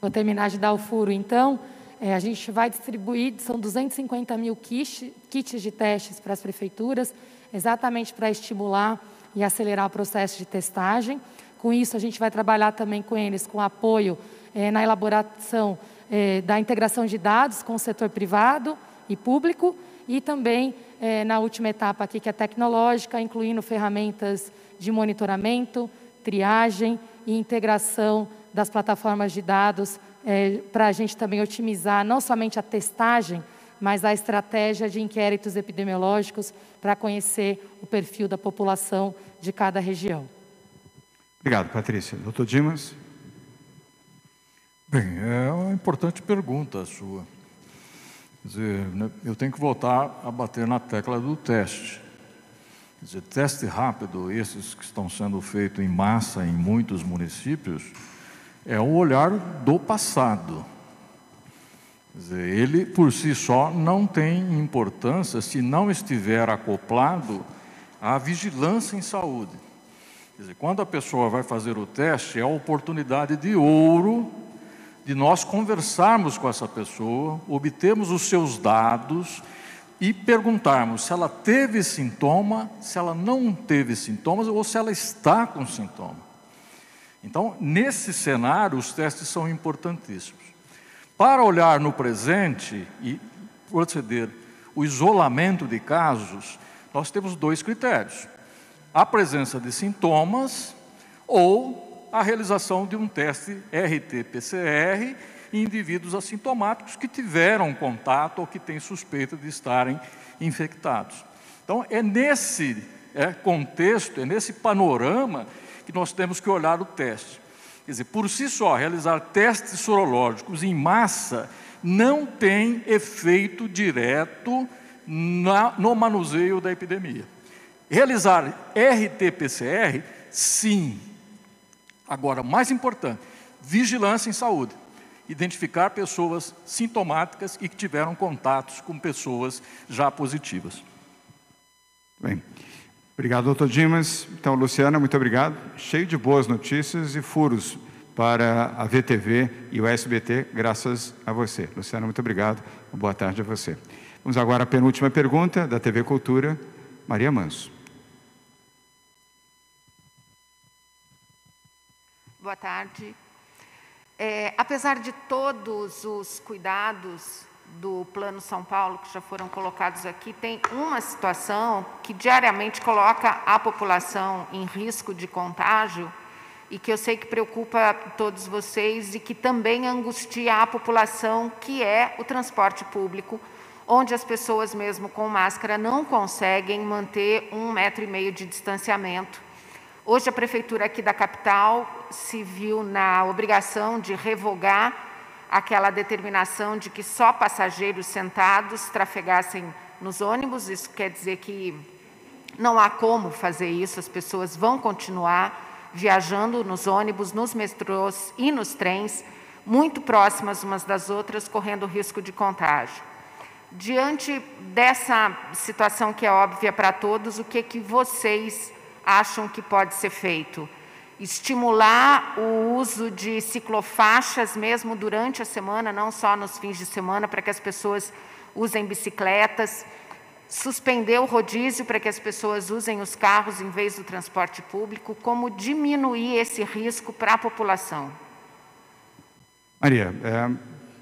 Vou terminar de dar o furo, então. É, a gente vai distribuir, são 250 mil kits, kits de testes para as prefeituras, exatamente para estimular e acelerar o processo de testagem. Com isso, a gente vai trabalhar também com eles, com apoio é, na elaboração é, da integração de dados com o setor privado e público, e também é, na última etapa aqui, que é tecnológica, incluindo ferramentas de monitoramento, triagem e integração das plataformas de dados é, para a gente também otimizar não somente a testagem, mas a estratégia de inquéritos epidemiológicos para conhecer o perfil da população de cada região. Obrigado, Patrícia. Doutor Dimas? Bem, é uma importante pergunta a sua. Quer dizer, né, eu tenho que voltar a bater na tecla do teste. Quer dizer, teste rápido, esses que estão sendo feitos em massa em muitos municípios, é o olhar do passado. Quer dizer, ele por si só não tem importância se não estiver acoplado à vigilância em saúde. Quer dizer, quando a pessoa vai fazer o teste, é a oportunidade de ouro de nós conversarmos com essa pessoa, obtermos os seus dados e perguntarmos se ela teve sintoma, se ela não teve sintomas ou se ela está com sintoma. Então, nesse cenário, os testes são importantíssimos. Para olhar no presente e proceder o isolamento de casos, nós temos dois critérios a presença de sintomas ou a realização de um teste RT-PCR em indivíduos assintomáticos que tiveram contato ou que têm suspeita de estarem infectados. Então, é nesse é, contexto, é nesse panorama que nós temos que olhar o teste. Quer dizer, por si só, realizar testes sorológicos em massa não tem efeito direto na, no manuseio da epidemia. Realizar RT-PCR, sim. Agora, mais importante, vigilância em saúde. Identificar pessoas sintomáticas e que tiveram contatos com pessoas já positivas. Bem, obrigado, doutor Dimas. Então, Luciana, muito obrigado. Cheio de boas notícias e furos para a VTV e o SBT, graças a você. Luciana, muito obrigado. Boa tarde a você. Vamos agora à penúltima pergunta da TV Cultura, Maria Manso. Boa tarde. É, apesar de todos os cuidados do Plano São Paulo que já foram colocados aqui, tem uma situação que diariamente coloca a população em risco de contágio e que eu sei que preocupa todos vocês e que também angustia a população, que é o transporte público, onde as pessoas mesmo com máscara não conseguem manter um metro e meio de distanciamento Hoje a prefeitura aqui da capital se viu na obrigação de revogar aquela determinação de que só passageiros sentados trafegassem nos ônibus. Isso quer dizer que não há como fazer isso, as pessoas vão continuar viajando nos ônibus, nos metrôs e nos trens, muito próximas umas das outras, correndo risco de contágio. Diante dessa situação que é óbvia para todos, o que, que vocês acham que pode ser feito? Estimular o uso de ciclofaixas mesmo durante a semana, não só nos fins de semana, para que as pessoas usem bicicletas, suspender o rodízio para que as pessoas usem os carros em vez do transporte público, como diminuir esse risco para a população? Maria, é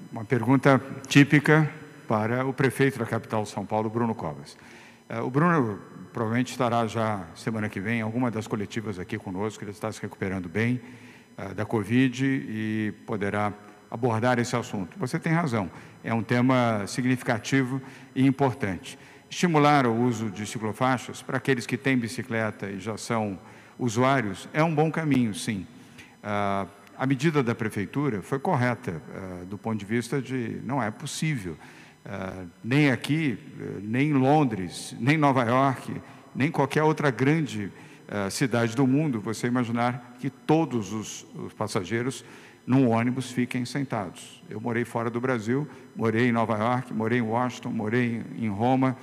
uma pergunta típica para o prefeito da capital São Paulo, Bruno Covas. É, o Bruno provavelmente estará já semana que vem, alguma das coletivas aqui conosco, ele está se recuperando bem uh, da Covid e poderá abordar esse assunto. Você tem razão, é um tema significativo e importante. Estimular o uso de ciclofaixas para aqueles que têm bicicleta e já são usuários é um bom caminho, sim. Uh, a medida da prefeitura foi correta uh, do ponto de vista de não é possível, uh, nem aqui, nem em Londres, nem Nova York, nem qualquer outra grande cidade do mundo, você imaginar que todos os, os passageiros num ônibus fiquem sentados. Eu morei fora do Brasil, morei em Nova York, morei em Washington, morei em Roma,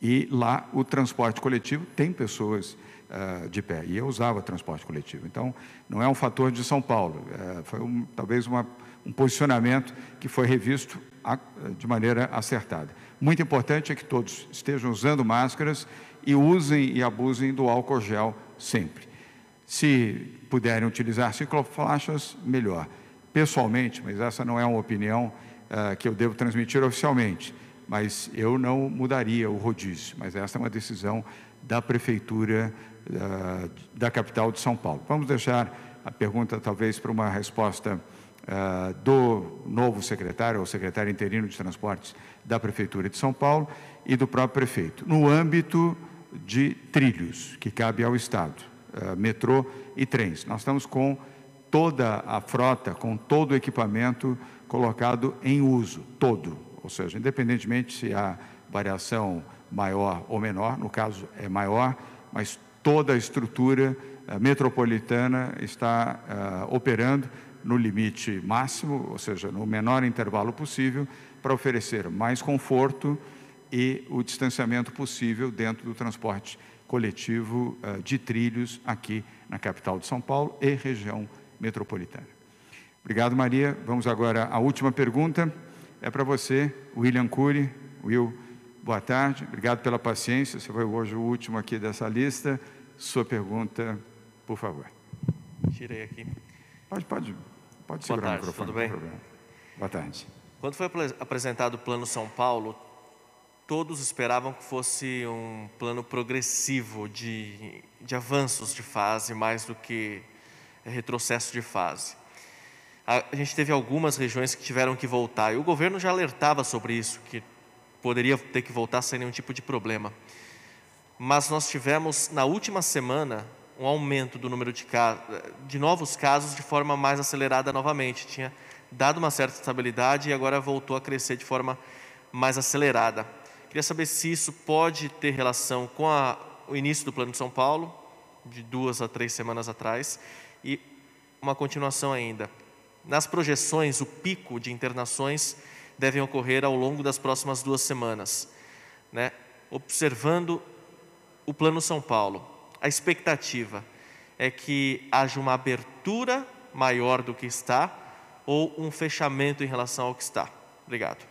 e lá o transporte coletivo tem pessoas uh, de pé. E eu usava transporte coletivo. Então, não é um fator de São Paulo. Uh, foi um, talvez uma, um posicionamento que foi revisto de maneira acertada. Muito importante é que todos estejam usando máscaras e usem e abusem do álcool gel sempre. Se puderem utilizar ciclofaixas, melhor. Pessoalmente, mas essa não é uma opinião uh, que eu devo transmitir oficialmente, mas eu não mudaria o rodízio, mas essa é uma decisão da Prefeitura uh, da capital de São Paulo. Vamos deixar a pergunta, talvez, para uma resposta uh, do novo secretário, ou secretário interino de Transportes da Prefeitura de São Paulo e do próprio prefeito, no âmbito de trilhos, que cabe ao Estado, uh, metrô e trens. Nós estamos com toda a frota, com todo o equipamento colocado em uso, todo, ou seja, independentemente se há variação maior ou menor, no caso é maior, mas toda a estrutura uh, metropolitana está uh, operando no limite máximo, ou seja, no menor intervalo possível, para oferecer mais conforto e o distanciamento possível dentro do transporte coletivo uh, de trilhos aqui na capital de São Paulo e região metropolitana. Obrigado, Maria. Vamos agora à última pergunta. É para você, William Cury. Will, boa tarde. Obrigado pela paciência. Você foi hoje o último aqui dessa lista. Sua pergunta, por favor. Tirei aqui. Pode, pode, pode Boa segurar tarde, o microfone. tudo bem? problema. Boa tarde. Quando foi apresentado o Plano São Paulo, todos esperavam que fosse um plano progressivo de, de avanços de fase, mais do que retrocesso de fase. A, a gente teve algumas regiões que tiveram que voltar, e o governo já alertava sobre isso, que poderia ter que voltar sem nenhum tipo de problema mas nós tivemos na última semana um aumento do número de, de novos casos de forma mais acelerada novamente. Tinha dado uma certa estabilidade e agora voltou a crescer de forma mais acelerada. Queria saber se isso pode ter relação com a, o início do Plano de São Paulo, de duas a três semanas atrás, e uma continuação ainda. Nas projeções, o pico de internações devem ocorrer ao longo das próximas duas semanas. Né? Observando o Plano São Paulo, a expectativa é que haja uma abertura maior do que está ou um fechamento em relação ao que está? Obrigado.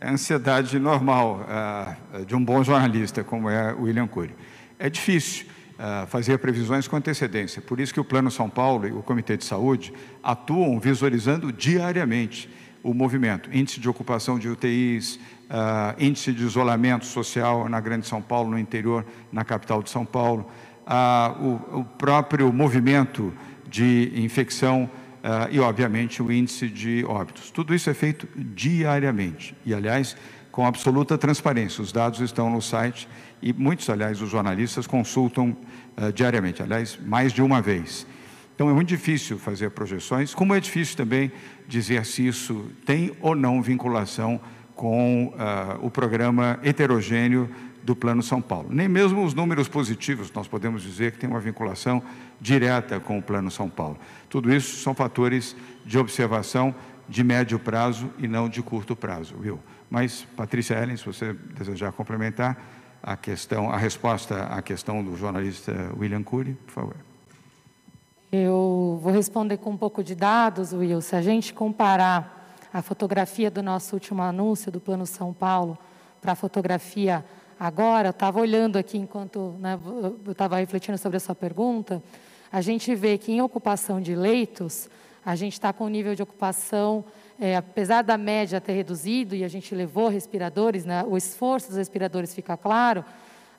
É a ansiedade normal uh, de um bom jornalista, como é o William Cury. É difícil uh, fazer previsões com antecedência, por isso que o Plano São Paulo e o Comitê de Saúde atuam visualizando diariamente o movimento, índice de ocupação de UTIs, uh, índice de isolamento social na Grande São Paulo, no interior, na capital de São Paulo, uh, o, o, próprio movimento de infecção uh, e, obviamente, o índice de óbitos. Tudo isso é feito diariamente e, aliás, com absoluta transparência. Os dados estão no site e muitos, aliás, os jornalistas consultam diariamente, aliás, mais de uma vez. Então é muito difícil fazer projeções, como é difícil também dizer se isso tem ou não vinculação com uh, o programa heterogêneo do Plano São Paulo. Nem mesmo os números positivos nós podemos dizer que tem uma vinculação direta com o Plano São Paulo. Tudo isso são fatores de observação de médio prazo e não de curto prazo, viu? Mas, Patrícia Ellen, se você desejar complementar a questão, a resposta à questão do jornalista William Cury, por favor. Eu vou responder com um pouco de dados, Will. Se a gente comparar a fotografia do nosso último anúncio do Plano São Paulo para a fotografia agora, eu estava olhando aqui enquanto né, eu estava refletindo sobre a sua pergunta, a gente vê que em ocupação de leitos, A gente está com o nível de ocupação, é, apesar da média ter reduzido e a gente levou respiradores, né, o esforço dos respiradores fica claro,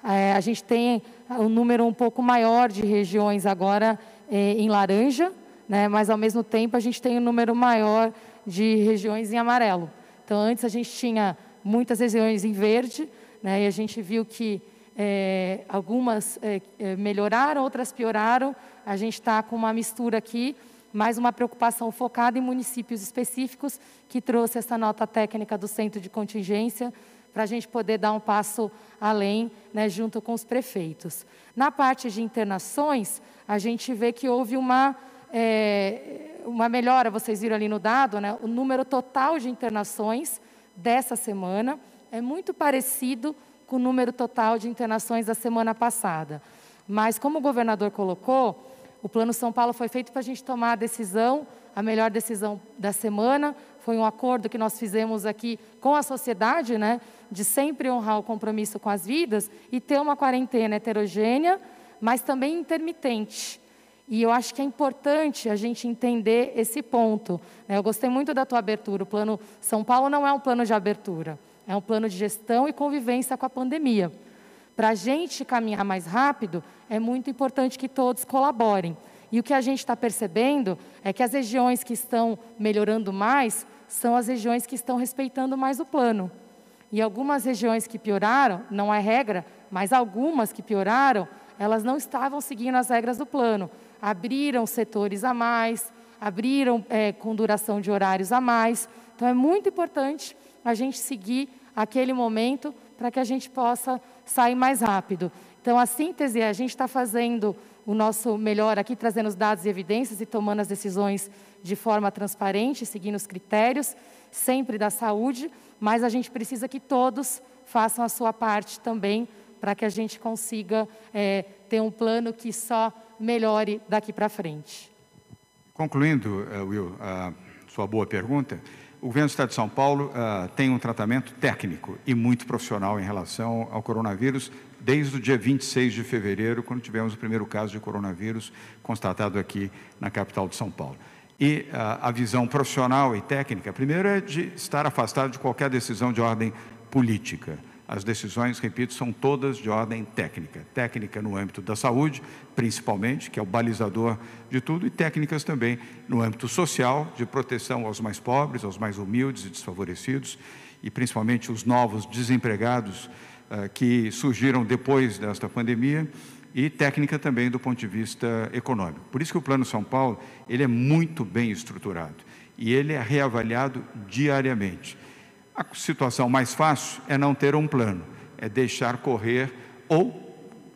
é, a gente tem um número um pouco maior de regiões agora é, em laranja, né, mas ao mesmo tempo a gente tem um número maior de regiões em amarelo. Então, antes a gente tinha muitas regiões em verde, né, e a gente viu que é, algumas é, é, melhoraram, outras pioraram. A gente está com uma mistura aqui, mais uma preocupação focada em municípios específicos, que trouxe essa nota técnica do centro de contingência, para a gente poder dar um passo além, né, junto com os prefeitos. Na parte de internações, a gente vê que houve uma, é, uma melhora, vocês viram ali no dado, né, o número total de internações dessa semana é muito parecido com o número total de internações da semana passada. Mas, como o governador colocou, o Plano São Paulo foi feito para a gente tomar a decisão, a melhor decisão da semana. Foi um acordo que nós fizemos aqui com a sociedade, né, de sempre honrar o compromisso com as vidas e ter uma quarentena heterogênea, mas também intermitente. E eu acho que é importante a gente entender esse ponto. Né. Eu gostei muito da tua abertura. O Plano São Paulo não é um plano de abertura, é um plano de gestão e convivência com a pandemia. Para a gente caminhar mais rápido, é muito importante que todos colaborem. E o que a gente está percebendo é que as regiões que estão melhorando mais são as regiões que estão respeitando mais o plano. E algumas regiões que pioraram, não é regra, mas algumas que pioraram, elas não estavam seguindo as regras do plano. Abriram setores a mais, abriram é, com duração de horários a mais. Então é muito importante a gente seguir aquele momento para que a gente possa sair mais rápido. Então, a síntese é: a gente está fazendo o nosso melhor aqui, trazendo os dados e evidências e tomando as decisões de forma transparente, seguindo os critérios, sempre da saúde, mas a gente precisa que todos façam a sua parte também, para que a gente consiga é, ter um plano que só melhore daqui para frente. Concluindo, uh, Will, a sua boa pergunta, o governo do Estado de São Paulo uh, tem um tratamento técnico e muito profissional em relação ao coronavírus, desde o dia 26 de fevereiro, quando tivemos o primeiro caso de coronavírus constatado aqui na capital de São Paulo. E uh, a visão profissional e técnica, primeiro, é de estar afastado de qualquer decisão de ordem política. As decisões, repito, são todas de ordem técnica. Técnica no âmbito da saúde, principalmente, que é o balizador de tudo, e técnicas também no âmbito social, de proteção aos mais pobres, aos mais humildes e desfavorecidos, e principalmente os novos desempregados que surgiram depois desta pandemia, e técnica também do ponto de vista econômico. Por isso que o Plano São Paulo ele é muito bem estruturado e ele é reavaliado diariamente. A situação mais fácil é não ter um plano, é deixar correr ou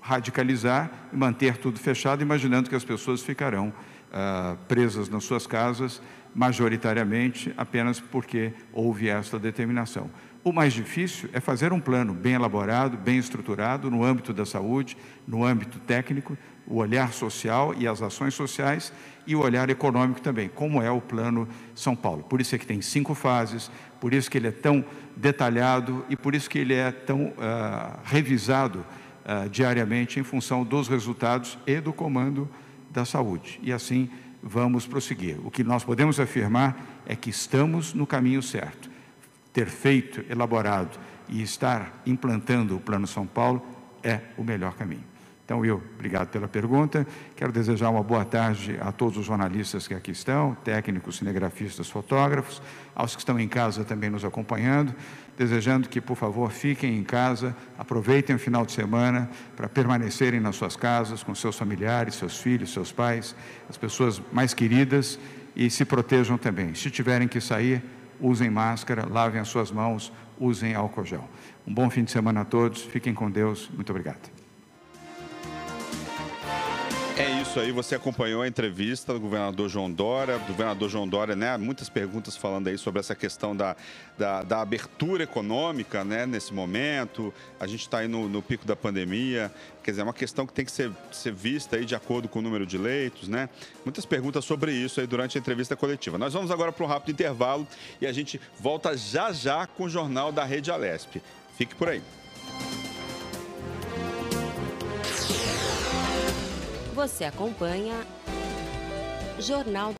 radicalizar e manter tudo fechado, imaginando que as pessoas ficarão uh, presas nas suas casas, majoritariamente apenas porque houve esta determinação. O mais difícil é fazer um plano bem elaborado, bem estruturado, no âmbito da saúde, no âmbito técnico, o olhar social e as ações sociais e o olhar econômico também, como é o Plano São Paulo. Por isso é que tem cinco fases, por isso que ele é tão detalhado e por isso que ele é tão uh, revisado uh, diariamente em função dos resultados e do comando da saúde. E assim vamos prosseguir. O que nós podemos afirmar é que estamos no caminho certo. Ter feito, elaborado e estar implantando o Plano São Paulo é o melhor caminho. Então, Will, obrigado pela pergunta. Quero desejar uma boa tarde a todos os jornalistas que aqui estão, técnicos, cinegrafistas, fotógrafos, aos que estão em casa também nos acompanhando, desejando que, por favor, fiquem em casa, aproveitem o final de semana para permanecerem nas suas casas, com seus familiares, seus filhos, seus pais, as pessoas mais queridas e se protejam também. Se tiverem que sair, usem máscara, lavem as suas mãos, usem álcool gel. Um bom fim de semana a todos, fiquem com Deus, muito obrigado. É isso aí, você acompanhou a entrevista do governador João Dória, do governador João Dória, né? Muitas perguntas falando aí sobre essa questão da, da, da abertura econômica, né? Nesse momento, a gente está aí no, no, pico da pandemia, quer dizer, é uma questão que tem que ser, ser vista aí de acordo com o número de leitos, né? Muitas perguntas sobre isso aí durante a entrevista coletiva. Nós vamos agora para um rápido intervalo e a gente volta já já com o Jornal da Rede Alesp. Fique por aí. Você acompanha Jornal